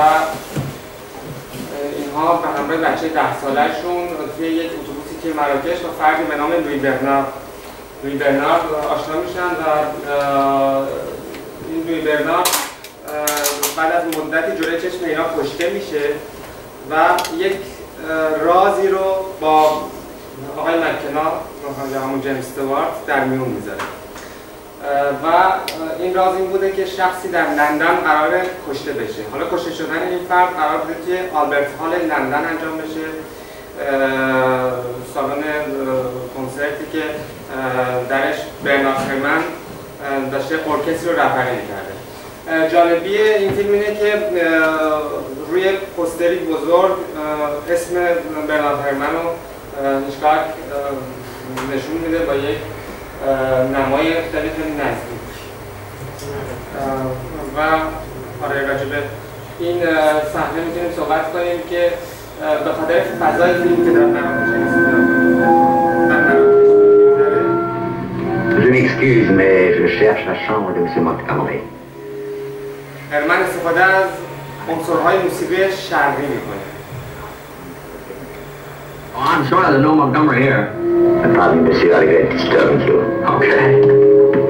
اینها به همراه بچه ده سالشون توی یک اتوبوسی که مراکش و فردی به نام لوی برنارد لوی برنارد آشنا میشن و این لوی برنارد بعد از مدتی جلوی چشم اینا کشته میشه و یک رازی رو با آقای مکنا همون جیمز استوارت در میون می‌ذاره. و این راز این بوده که شخصی در لندن قرار کشته بشه. حالا کشته شدن این فرد قرار بوده که آلبرت هال لندن انجام بشه. سالن کنسرتی که درش برنارد هرمن داشته ارکستر رو رهبری می‌کرده. جالبی این فیلم اینه که روی پستری بزرگ اسم برنارد هرمن رو هیچکاک نشون میده با یک نمای خیلی نزدیک و آره راجبه این صحنه می‌تونیم صحبت کنیم که به خاطر فضای فیلم که در Je m'excuse, mais je cherche la chambre de M. Montgomery. هرمن استفاده از عنصرهای موسیقی شرقی می‌کنه. Oh, I'm sure there's no Montgomery here. Pardon, monsieur, I regret disturbing you. Okay.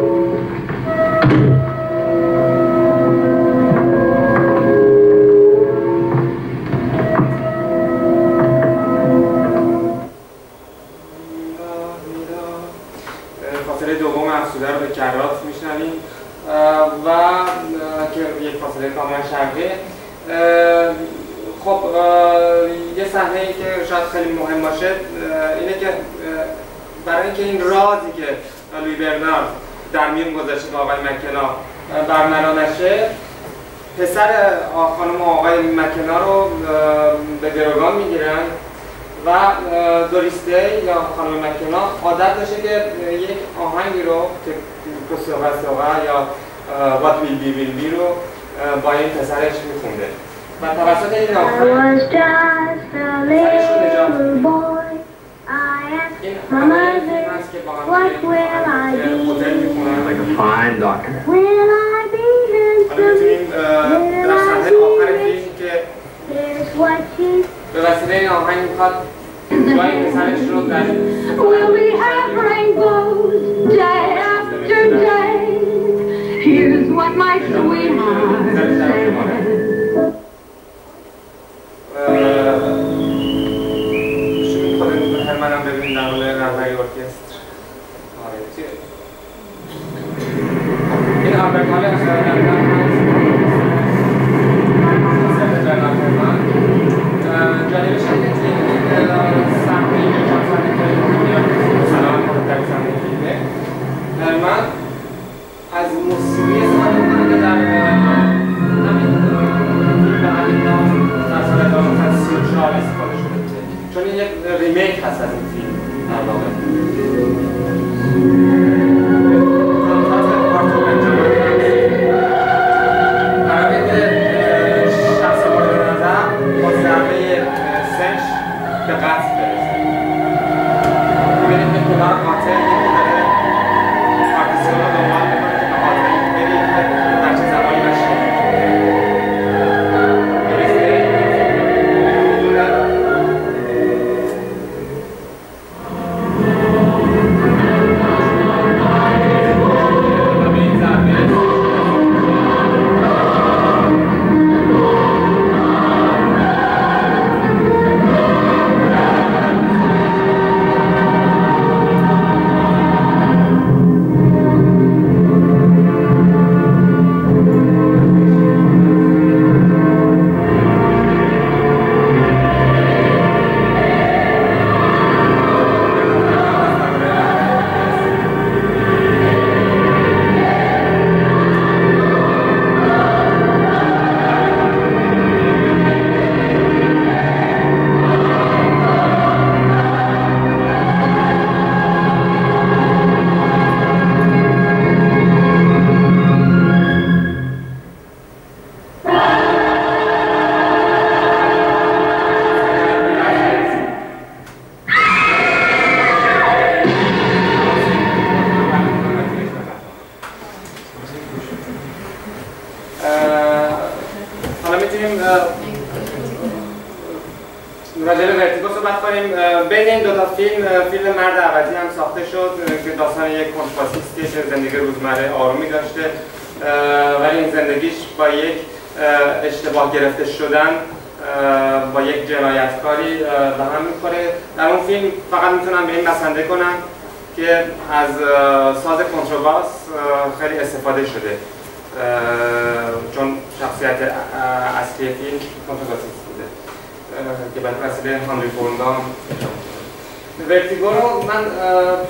پرتیگو رو من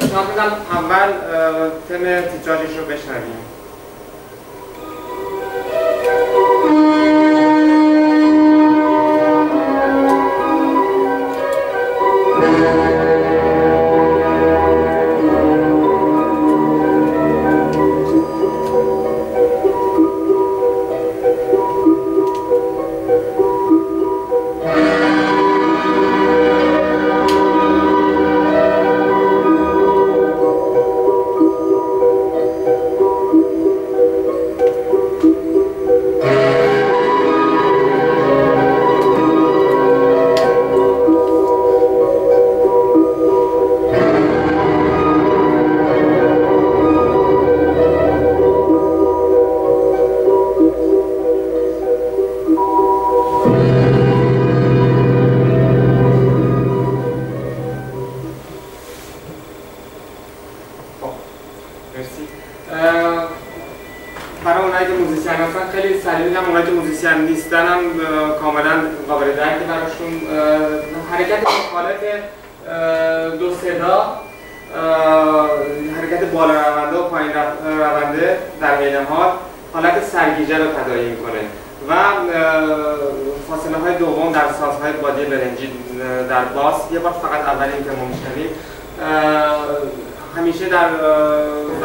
پیشنهاد میدم اول تم تیتراژش رو بشنویم.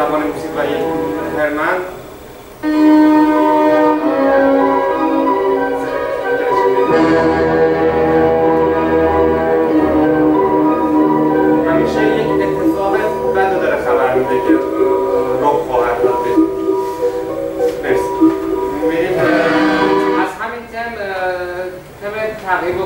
زبان موسیقی و یک هرمن. همیشه یک اتفاق بد داره خبر میده که رخ خواهد داد. مرسی. از همین تم تم تقریب و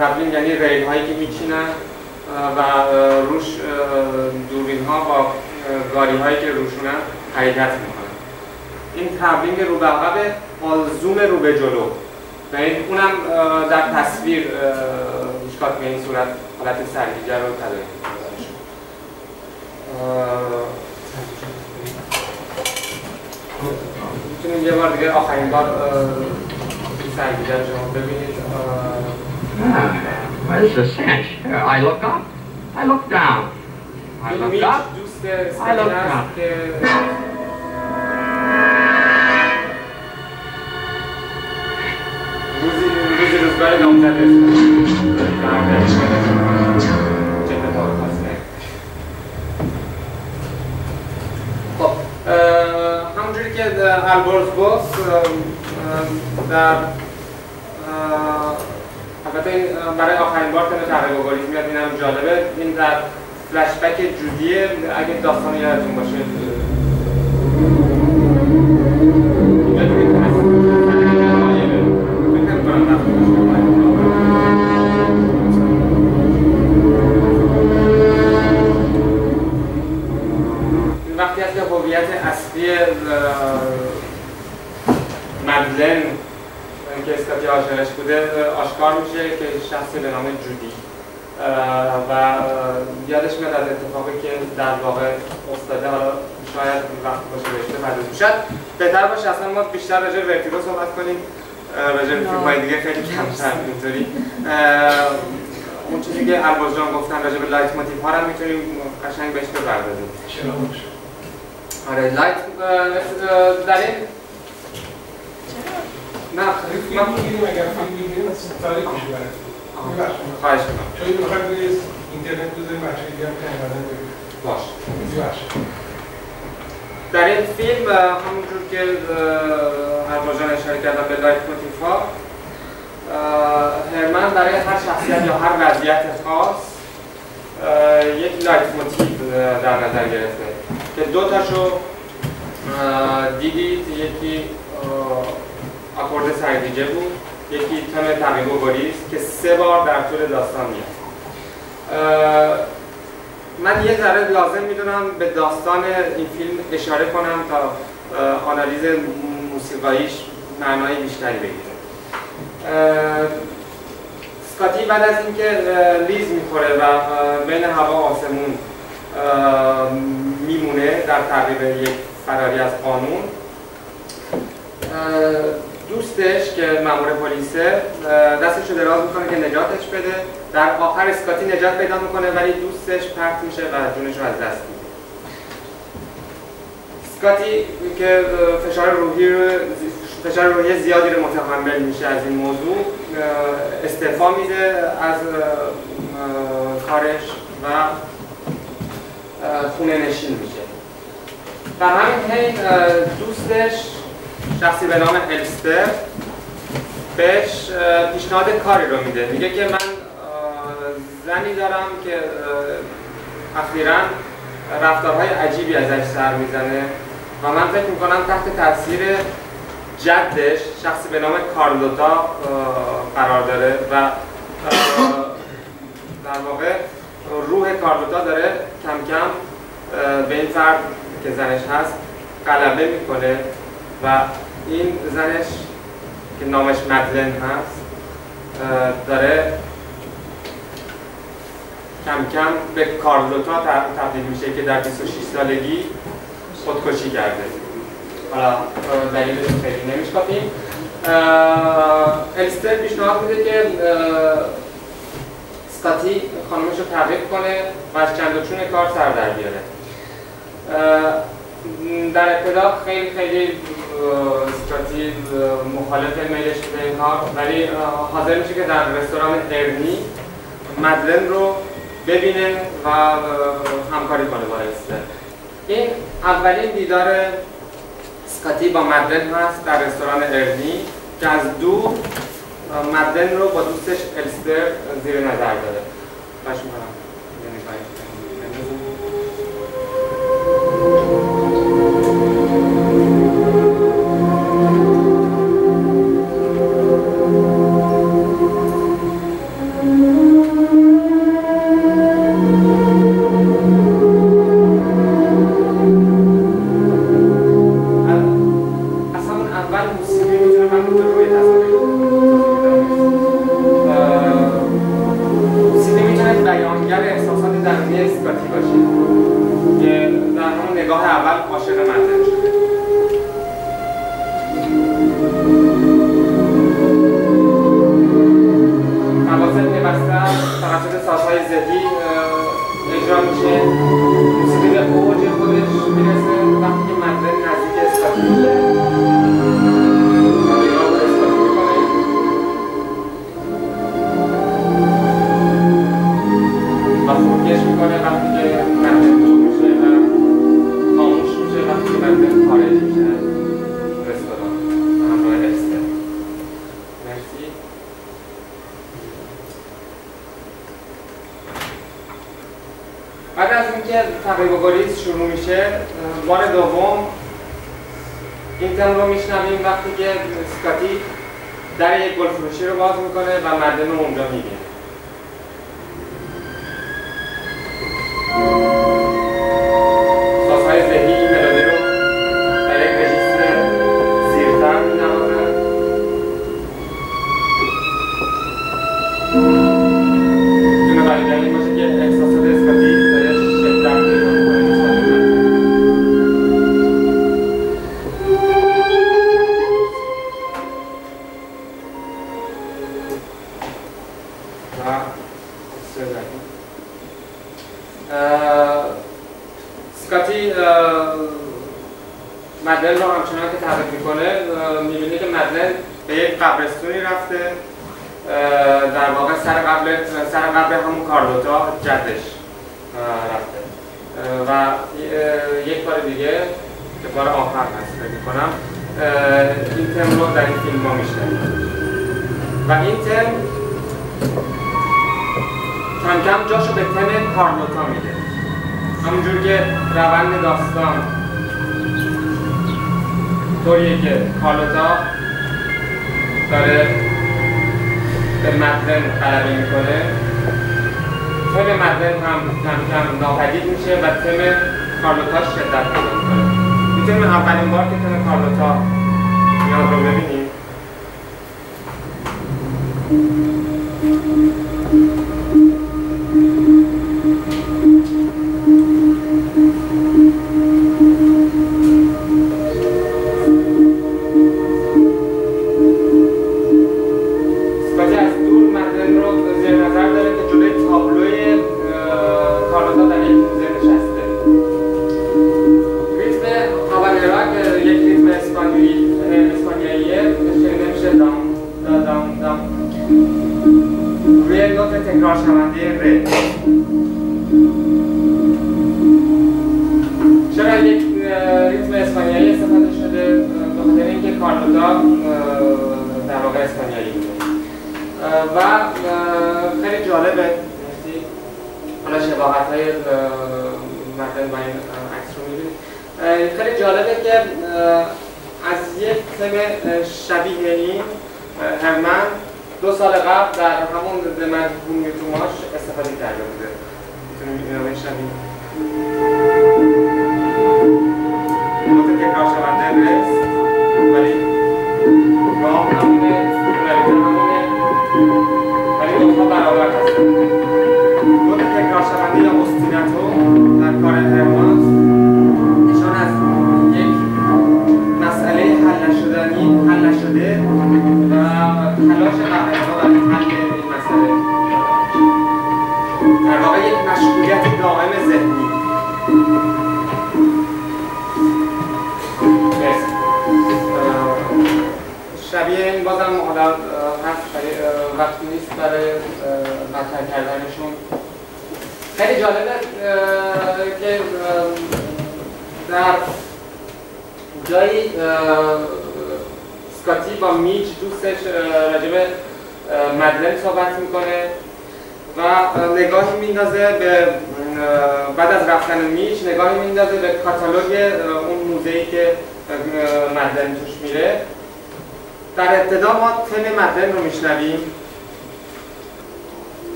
travelling یعنی ریل هایی که میچینن و روش دوربین ها با گاری هایی که روشونن حرکت می‌کنن. این travelling رو به زوم رو به جلو. و اونم در تصویر هیچکاک به این صورت حالت سرگیجه رو تداریم می‌تونیم یه بار دیگه آخرین بار سرگیجه رو شما ببینید. Where's the cinch? I look up. I look down. I look up. I look down. روزی روزی روزگار نامزد خب همونجوری که البرز گفت در البته برای آخرین بار که تقریب گاریز میاد اینم جالبه. این در فلشبک جودیه اگه داستان یادتون باشه. وقتی از که هویت اصلی مدلن آشناش بوده آشکار میشه که شخصی به نام جودی. و یادش میاد از اتفاقی که در واقع افتاده حالا شاید وقت باشه بهش بپردازیم. شاید بهتر باشه اصلا ما بیشتر راجع به Vertigo صحبت کنیم. راجع به فیلم‌های دیگه خیلی کمتر اینطوری. اون چیزی که الباز جان گفتن راجع به leitmotif ها رو می‌تونیم قشنگ بهش بپردازیم. آره لایت در این نه من می‌گیریم اگر فیلم می‌گیریم خواهش کنم چون اینو بخوایم روی اینترنت بذاریم بچه دیگه هم که باش. در این فیلم همونجور که هرماجان اشاره کردن به leitmotif ها هرمن برای هر شخصیت یا هر وضعیت خاص یک لایت موتیف در نظر گرفته. که دو تاشو دیدید یکی آکورد سرگیجه بود. یکی تم تقیب و گریز که سه بار در طول داستان میاد. من یه ذره لازم می‌دونم به داستان این فیلم اشاره کنم تا آنالیز موسیقاییش معنای بیشتری بگیره. سکاتی بعد از اینکه لیز می‌خوره و بین هوا آسمون میمونه در تقریب یک فراری از قانون دوستش که مامور پلیسه دستش رو دراز می‌کنه که نجاتش بده. در آخر اسکاتی نجات پیدا می‌کنه ولی دوستش پرت میشه و جونش رو از دست میده. سکاتی که فشار روحی رو فشار روحی زیادی رو متحمل میشه از این موضوع استعفا میده از کارش و خونه نشین میشه. در همین حین دوستش شخصی به نام هلستر بهش پیشنهاد کاری رو میده. میگه که من زنی دارم که اخیرا رفتارهای عجیبی ازش سر می‌زنه و من فکر می‌کنم تحت تاثیر جدش شخصی به نام کارلوتا قرار داره و در واقع روح کارلوتا داره کم کم به این فرد که زنش هست غلبه می‌کنه و این زنش که نامش مدلن هست داره کم کم به کارلوتا تبدیل میشه که در 26 سالگی خودکشی کرده. حالا دلیلش خیلی نمیشکافیم الستر پیشنهاد میده که سکاتی خانمش رو تعقیب کنه و از چند کار سر در بیاره. در ابتدا خیلی خیلی سکاتی مخالف میلش به این کار ولی حاضر میشه که در رستوران ارنی مدلن رو ببینه و همکاری کنه با الستر این اولین دیدار سکاتی با مدلن هست در رستوران ارنی که از دو مدلن رو با دوستش الستر زیر نظر داره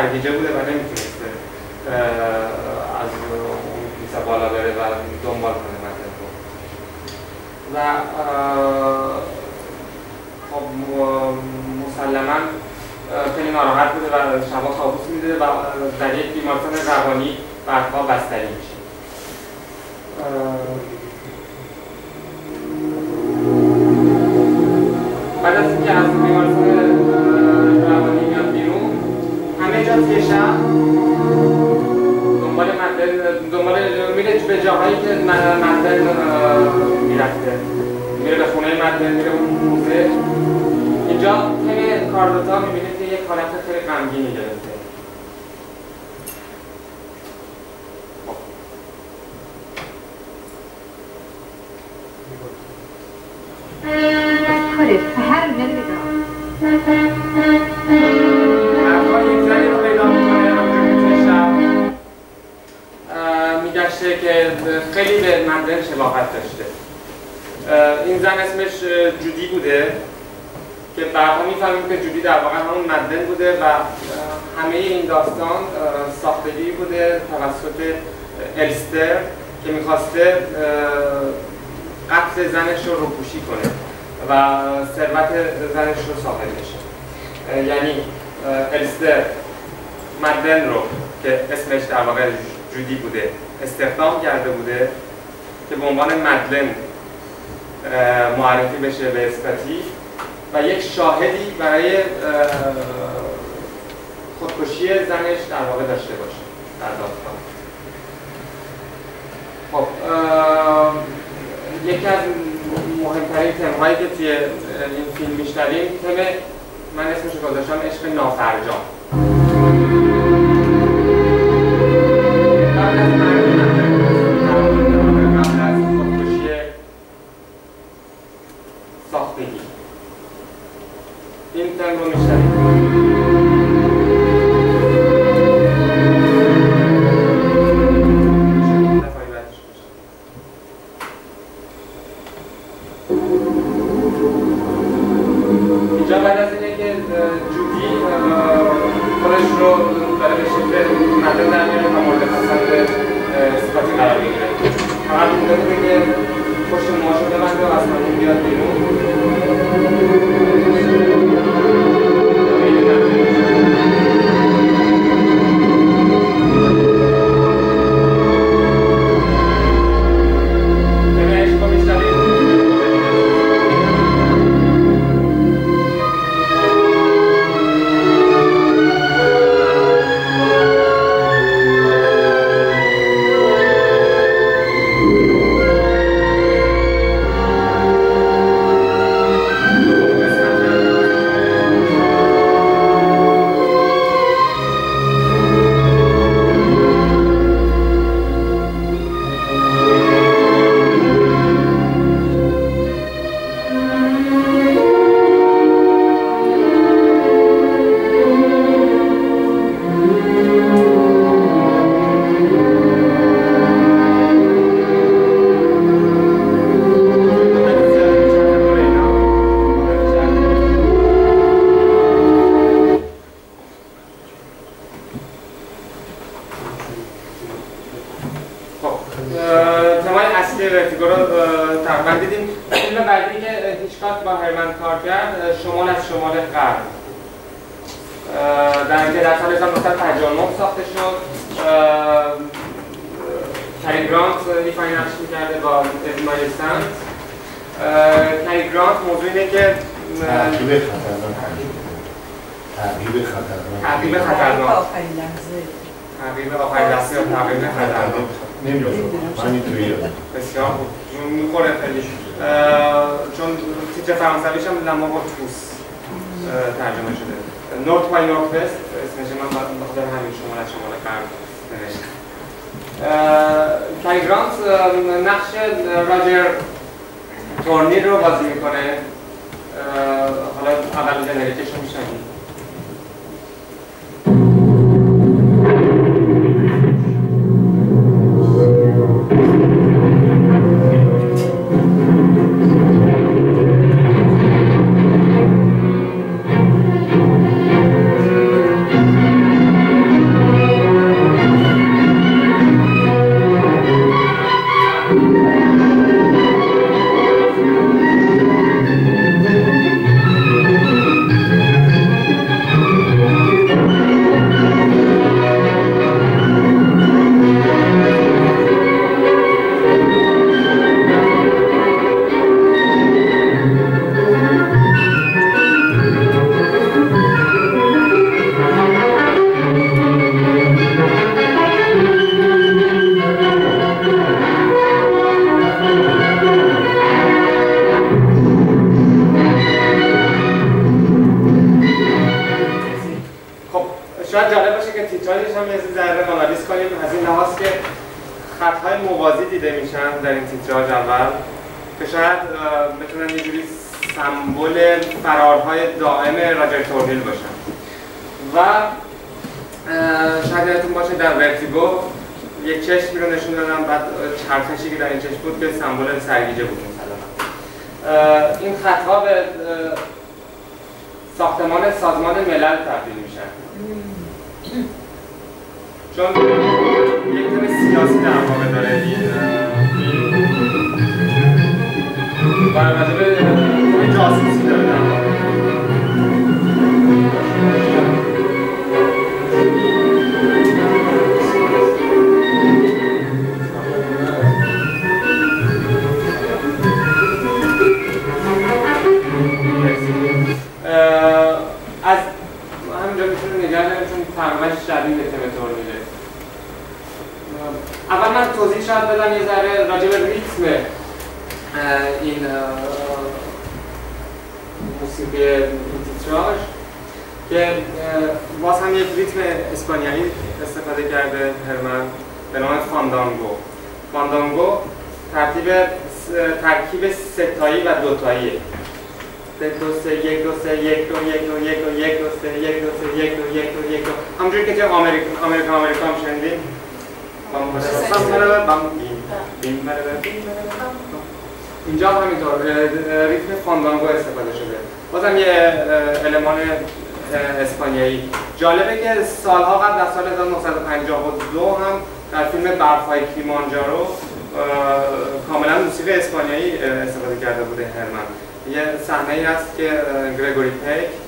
اینکه دچار سرگیجه بوده و اقدام کرده بوده که به عنوان مدلن معرفی بشه به استاتیک و یک شاهدی برای خودکشی زنش در واقع داشته باشه در داستان. خب یکی از مهمترین تمهایی که توی این فیلم میشنویم تم من اسمش گذاشتم عشق نافرجام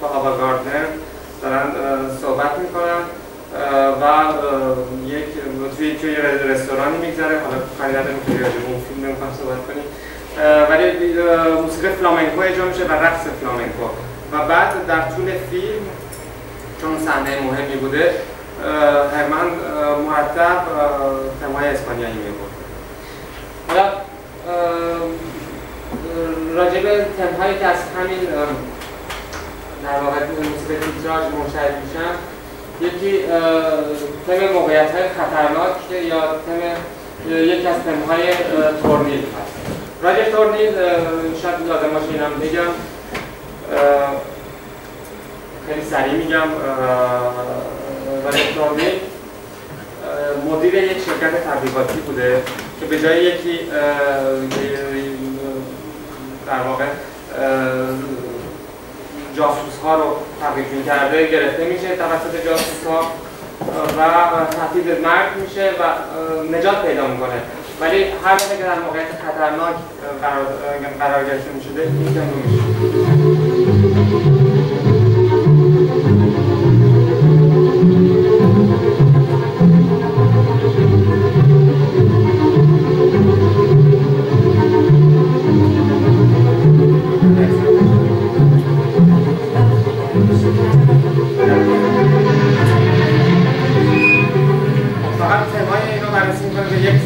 با آوا گاردنر دارن صحبت می‌کنن و یک توی توی رستورانی میگذره. حالا خیلی نداریم که اون فیلم نمی‌خوام صحبت کنیم. ولی موسیقی فلامنکو اجرا میشه و رقص فلامنکو. و بعد در طول فیلم چون صحنه مهمی بوده هرمن مرتب تمای اسپانیایی میبود حالا راجع به تمهایی که از همین در واقع موسیقی تیتراژ منشعب میشن یکی تم موقعیت های خطرناک یا تم یکی از تمهای تورنیل هست. راجع تورنیل شاید لازم باشه اینم بگم. خیلی سریع میگم راجع تورنیل مدیر یک شرکت تبلیغاتی بوده که به جای یکی در واقع جاسوس ها رو تبریک کرده گرفته میشه توسط جاسوس ها و تهدید مرگ میشه و نجات پیدا می‌کنه. ولی هر که در موقعیت خطرناک قرار, گرفته می‌شده میشه.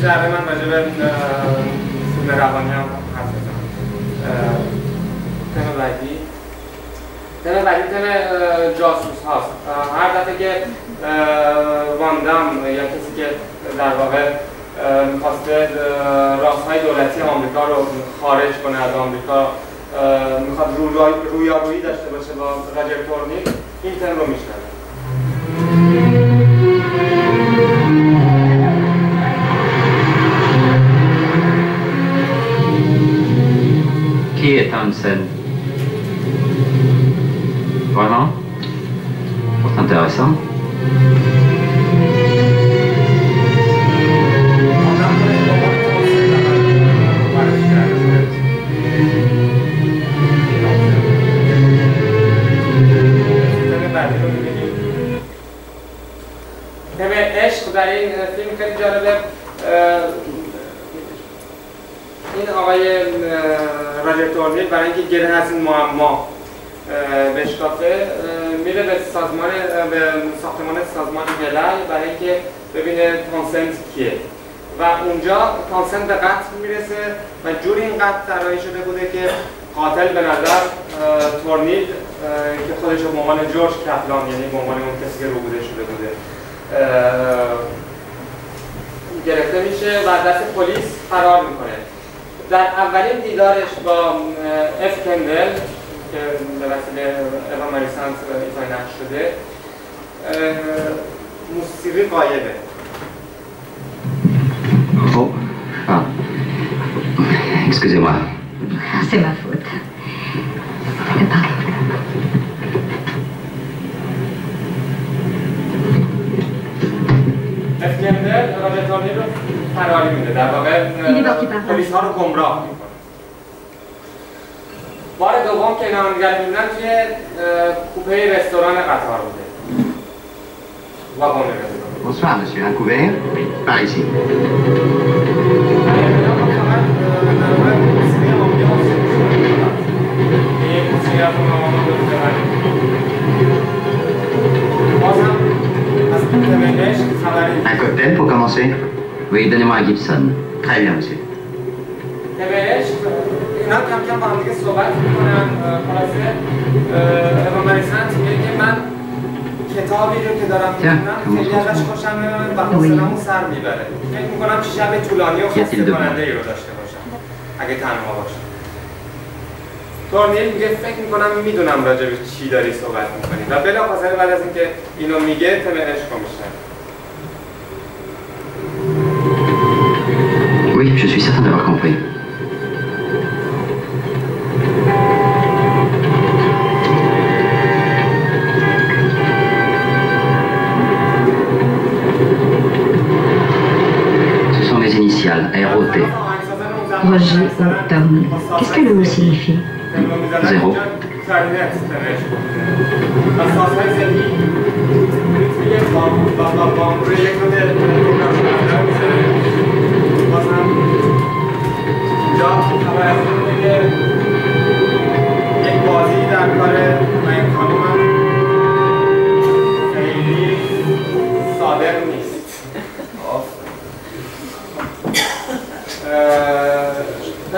ذره من راجع به فیلم روانی هم حرف بزنم تم بعدی. تم بعدی تم جاسوس هاست. هر دفعه که واندم یا کسی که در واقع می‌خواسته راستهای دولتی آمریکا رو خارج کنه از آمریکا می‌خواد رویارویی داشته باشه با راجر تورنی این تم رو میشنوه. Qui est Townsend Vraiment C'est intéressant. تم عشق در این فیلم خیلی جالبه این آقای راجر تورنیل برای اینکه گره از این معما بشکافه میره به سازمان به ساختمان سازمان ملل برای اینکه ببینه کانسنت کیه. و اونجا کانسنت به قتل می‌رسه و جوری این قتل طراحی شده بوده که قاتل به نظر تورنیل که خودش به عنوان جورج کپلان یعنی به اون کسی که رو بوده شده بوده گرفته میشه و دست پلیس فرار می‌کنه. در اولین دیدارش با اف کندل که به وسیله اوا ماریسانس ایفای نقش شده موسیقی قایبه Oh, ah. Excusez-moi. C'est ma faute. Pardon. اسکندر رادتانی رو فراری میده. در واقع پلیس ها رو گمراه می‌کنه. بار دوم که نمانگر می‌بینن توی کوپه رستوران قطار بوده. واگن رستوران. Bonsoir, monsieur. Un couvert Par ici. Un cocktail pour commencer Gibson. Très bien, monsieur. بهش اینا کم کم با هم دیگه صحبت می‌کنن خلاصه امام علی سنت میگه که من کتابی رو که دارم می‌خونم خیلی ازش خوشم میاد و حوصله‌مو سر می‌بره فکر می‌کنم شب طولانی و خسته کننده ای رو داشته باشم اگه تنها باشم تورنیل میگه فکر می‌کنم می‌دونم راجع به چی داری صحبت می‌کنی و بلافاصله بعد از اینکه اینو میگه تم عشق رو Oui, je suis certain d'avoir compris. Ce sont mes initiales, ROT. Roger Octon. Qu'est-ce que le mot signifie? Zéro.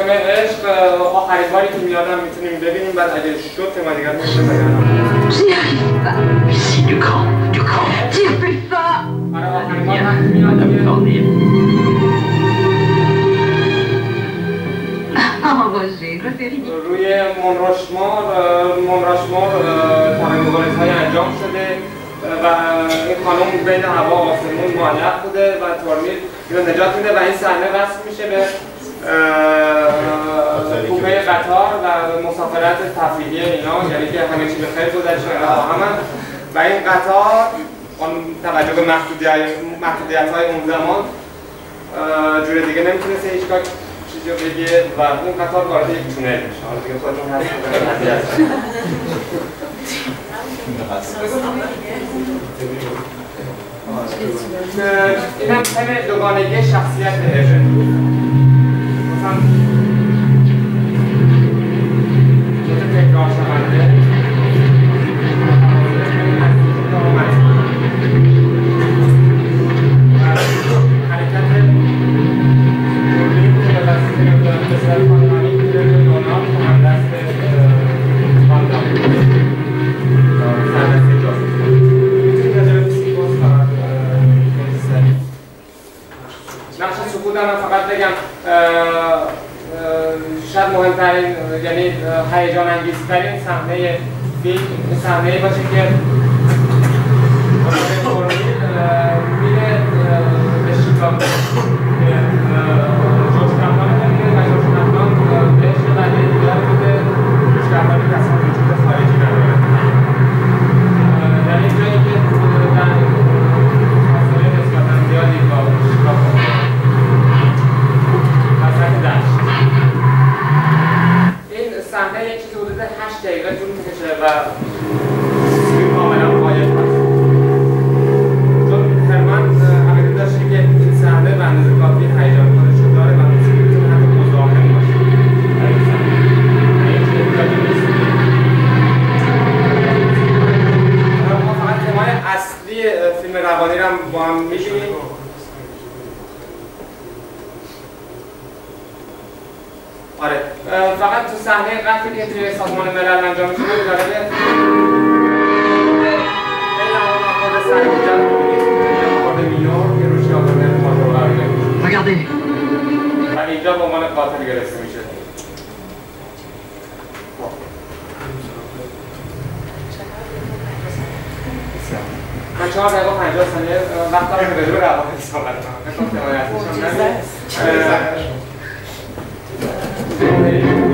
تم عشق آخرین باری که میادم می‌تونیم ببینیم بعد اگه شد دیگر camp. Tire plus fort. آره. روی مونراشمار مونراشمار ترنگوارز های انجام شده و این خانم بین هوا و آسمون معلق بوده و تورمیل اینو نجات میده و این صحنه وصل میشه به کوپه قطار و مسافرت تفریحی اینا یعنی که همه چی به خیر گذشته اینا با هم و این قطار اون توجه به محدودیت های اون زمان جور دیگه نمی‌تونسته هیچگاه چیزی رو بگه و اون قطار وارد یک تونل میشه. حالا دیگه خودتون هست. این هم دوگانگی شخصیت ارژن مثلا جز هم فقط بگم شاید مهمترین یعنی هیجان انگیزترین صحنه فیلم صحنه باشه که میره به شیکاگو این چیزی حدود 8 دقیقه می‌کشه و فیلم کاملا چون عقیده داشته که این صحنه داره و می‌تونه باشه این این. ما اصلی فیلم روانی رو هم با هم می‌بینیم آره فقط تو صحنه قتلی که توی سازمان ملل انجام شده Regardez. و اینجا به عنوان قاتل گرفته میشه. من چهار دقیقه پنجاه ثانیه وقت دارم که راجع به روانی صحبت کنم. فکر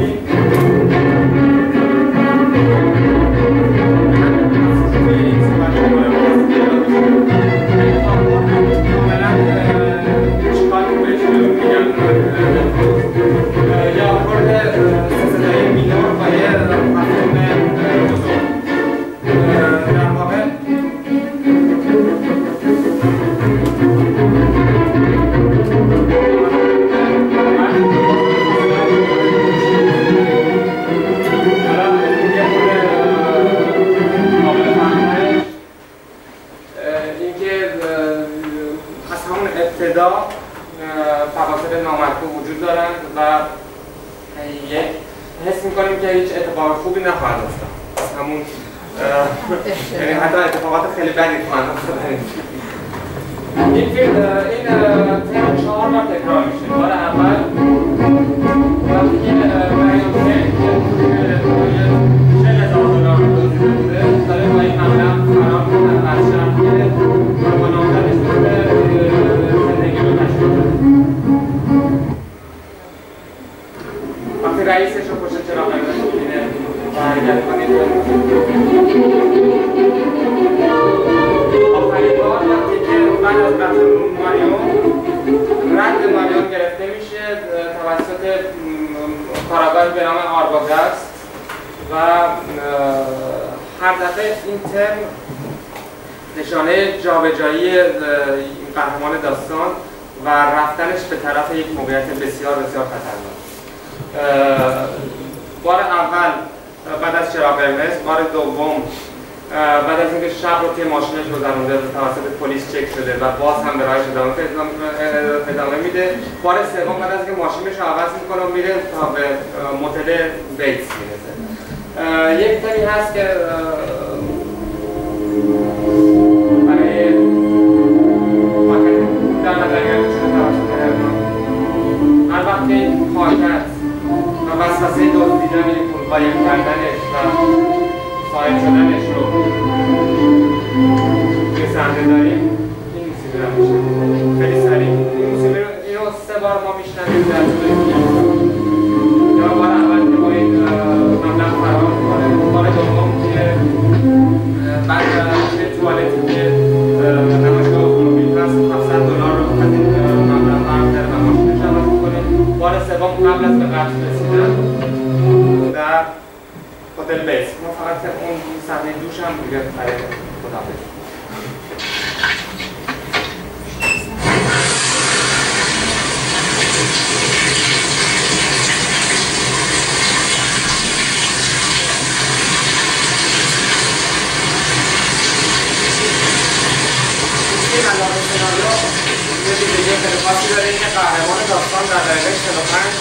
قهرمان داستان در دقیقه 45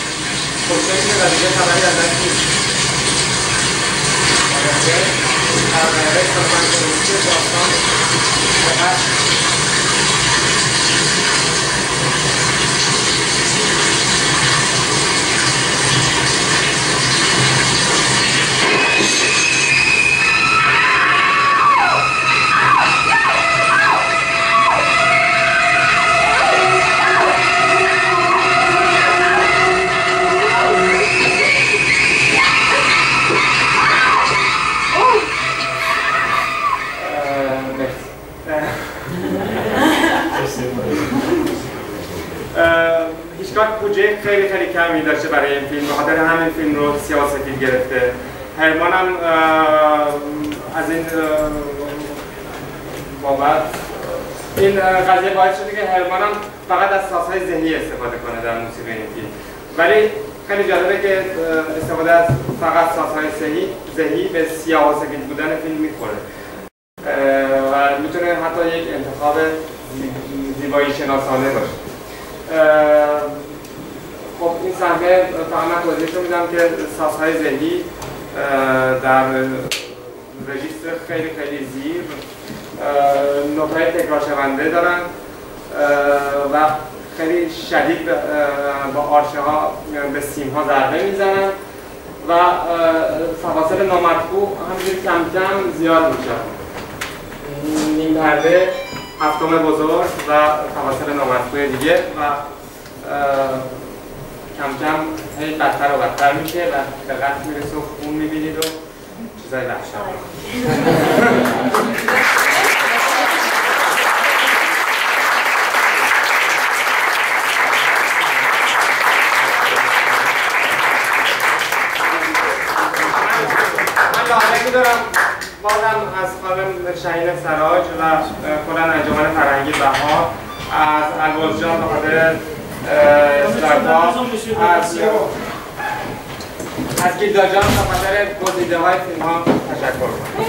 کشته میشه و دیگه خبری ازش نیست در دقیقه 45 کشته داستان فقط هیچگاه بودجه خیلی خیلی کمی داشته برای این فیلم بخاطر همین فیلم رو سیاه سفید گرفته. هرمان هم از این بابت. این قضیه باعث شده که هرمان هم فقط از سازهای ذهنی استفاده کنه در موسیقی این فیلم. ولی خیلی جالبه که استفاده از فقط سازهای ذهنی به سیاه و سفید بودن فیلم می‌خوره. و می‌تونه حتی یک انتخاب زیبایی شناسانه باشه. این صحنه فقط من توضیحش میدم که سازهای ذهنی در رژیستر خیلی خیلی زیر نوتهای تکرار شونده دارن و خیلی شدید با آرشه ها به سیم ها ضربه می‌زنن و فواصل نامطبوع همینجوری کم کم زیاد میشن نیم پرده هفتم بزرگ و فواصل نامطبوع دیگه و کم کم هی بدتر و بدتر میشه و به قتل می‌رسه و خون می‌بینید و چیزای وحشتناک دارم. بازم از خانم شهین سراج و کلا انجمن فرهنگی بهار. از الواز جان به خاطر از از گیلدا جان به خاطر گزیده های فیلم ها تشکر کنم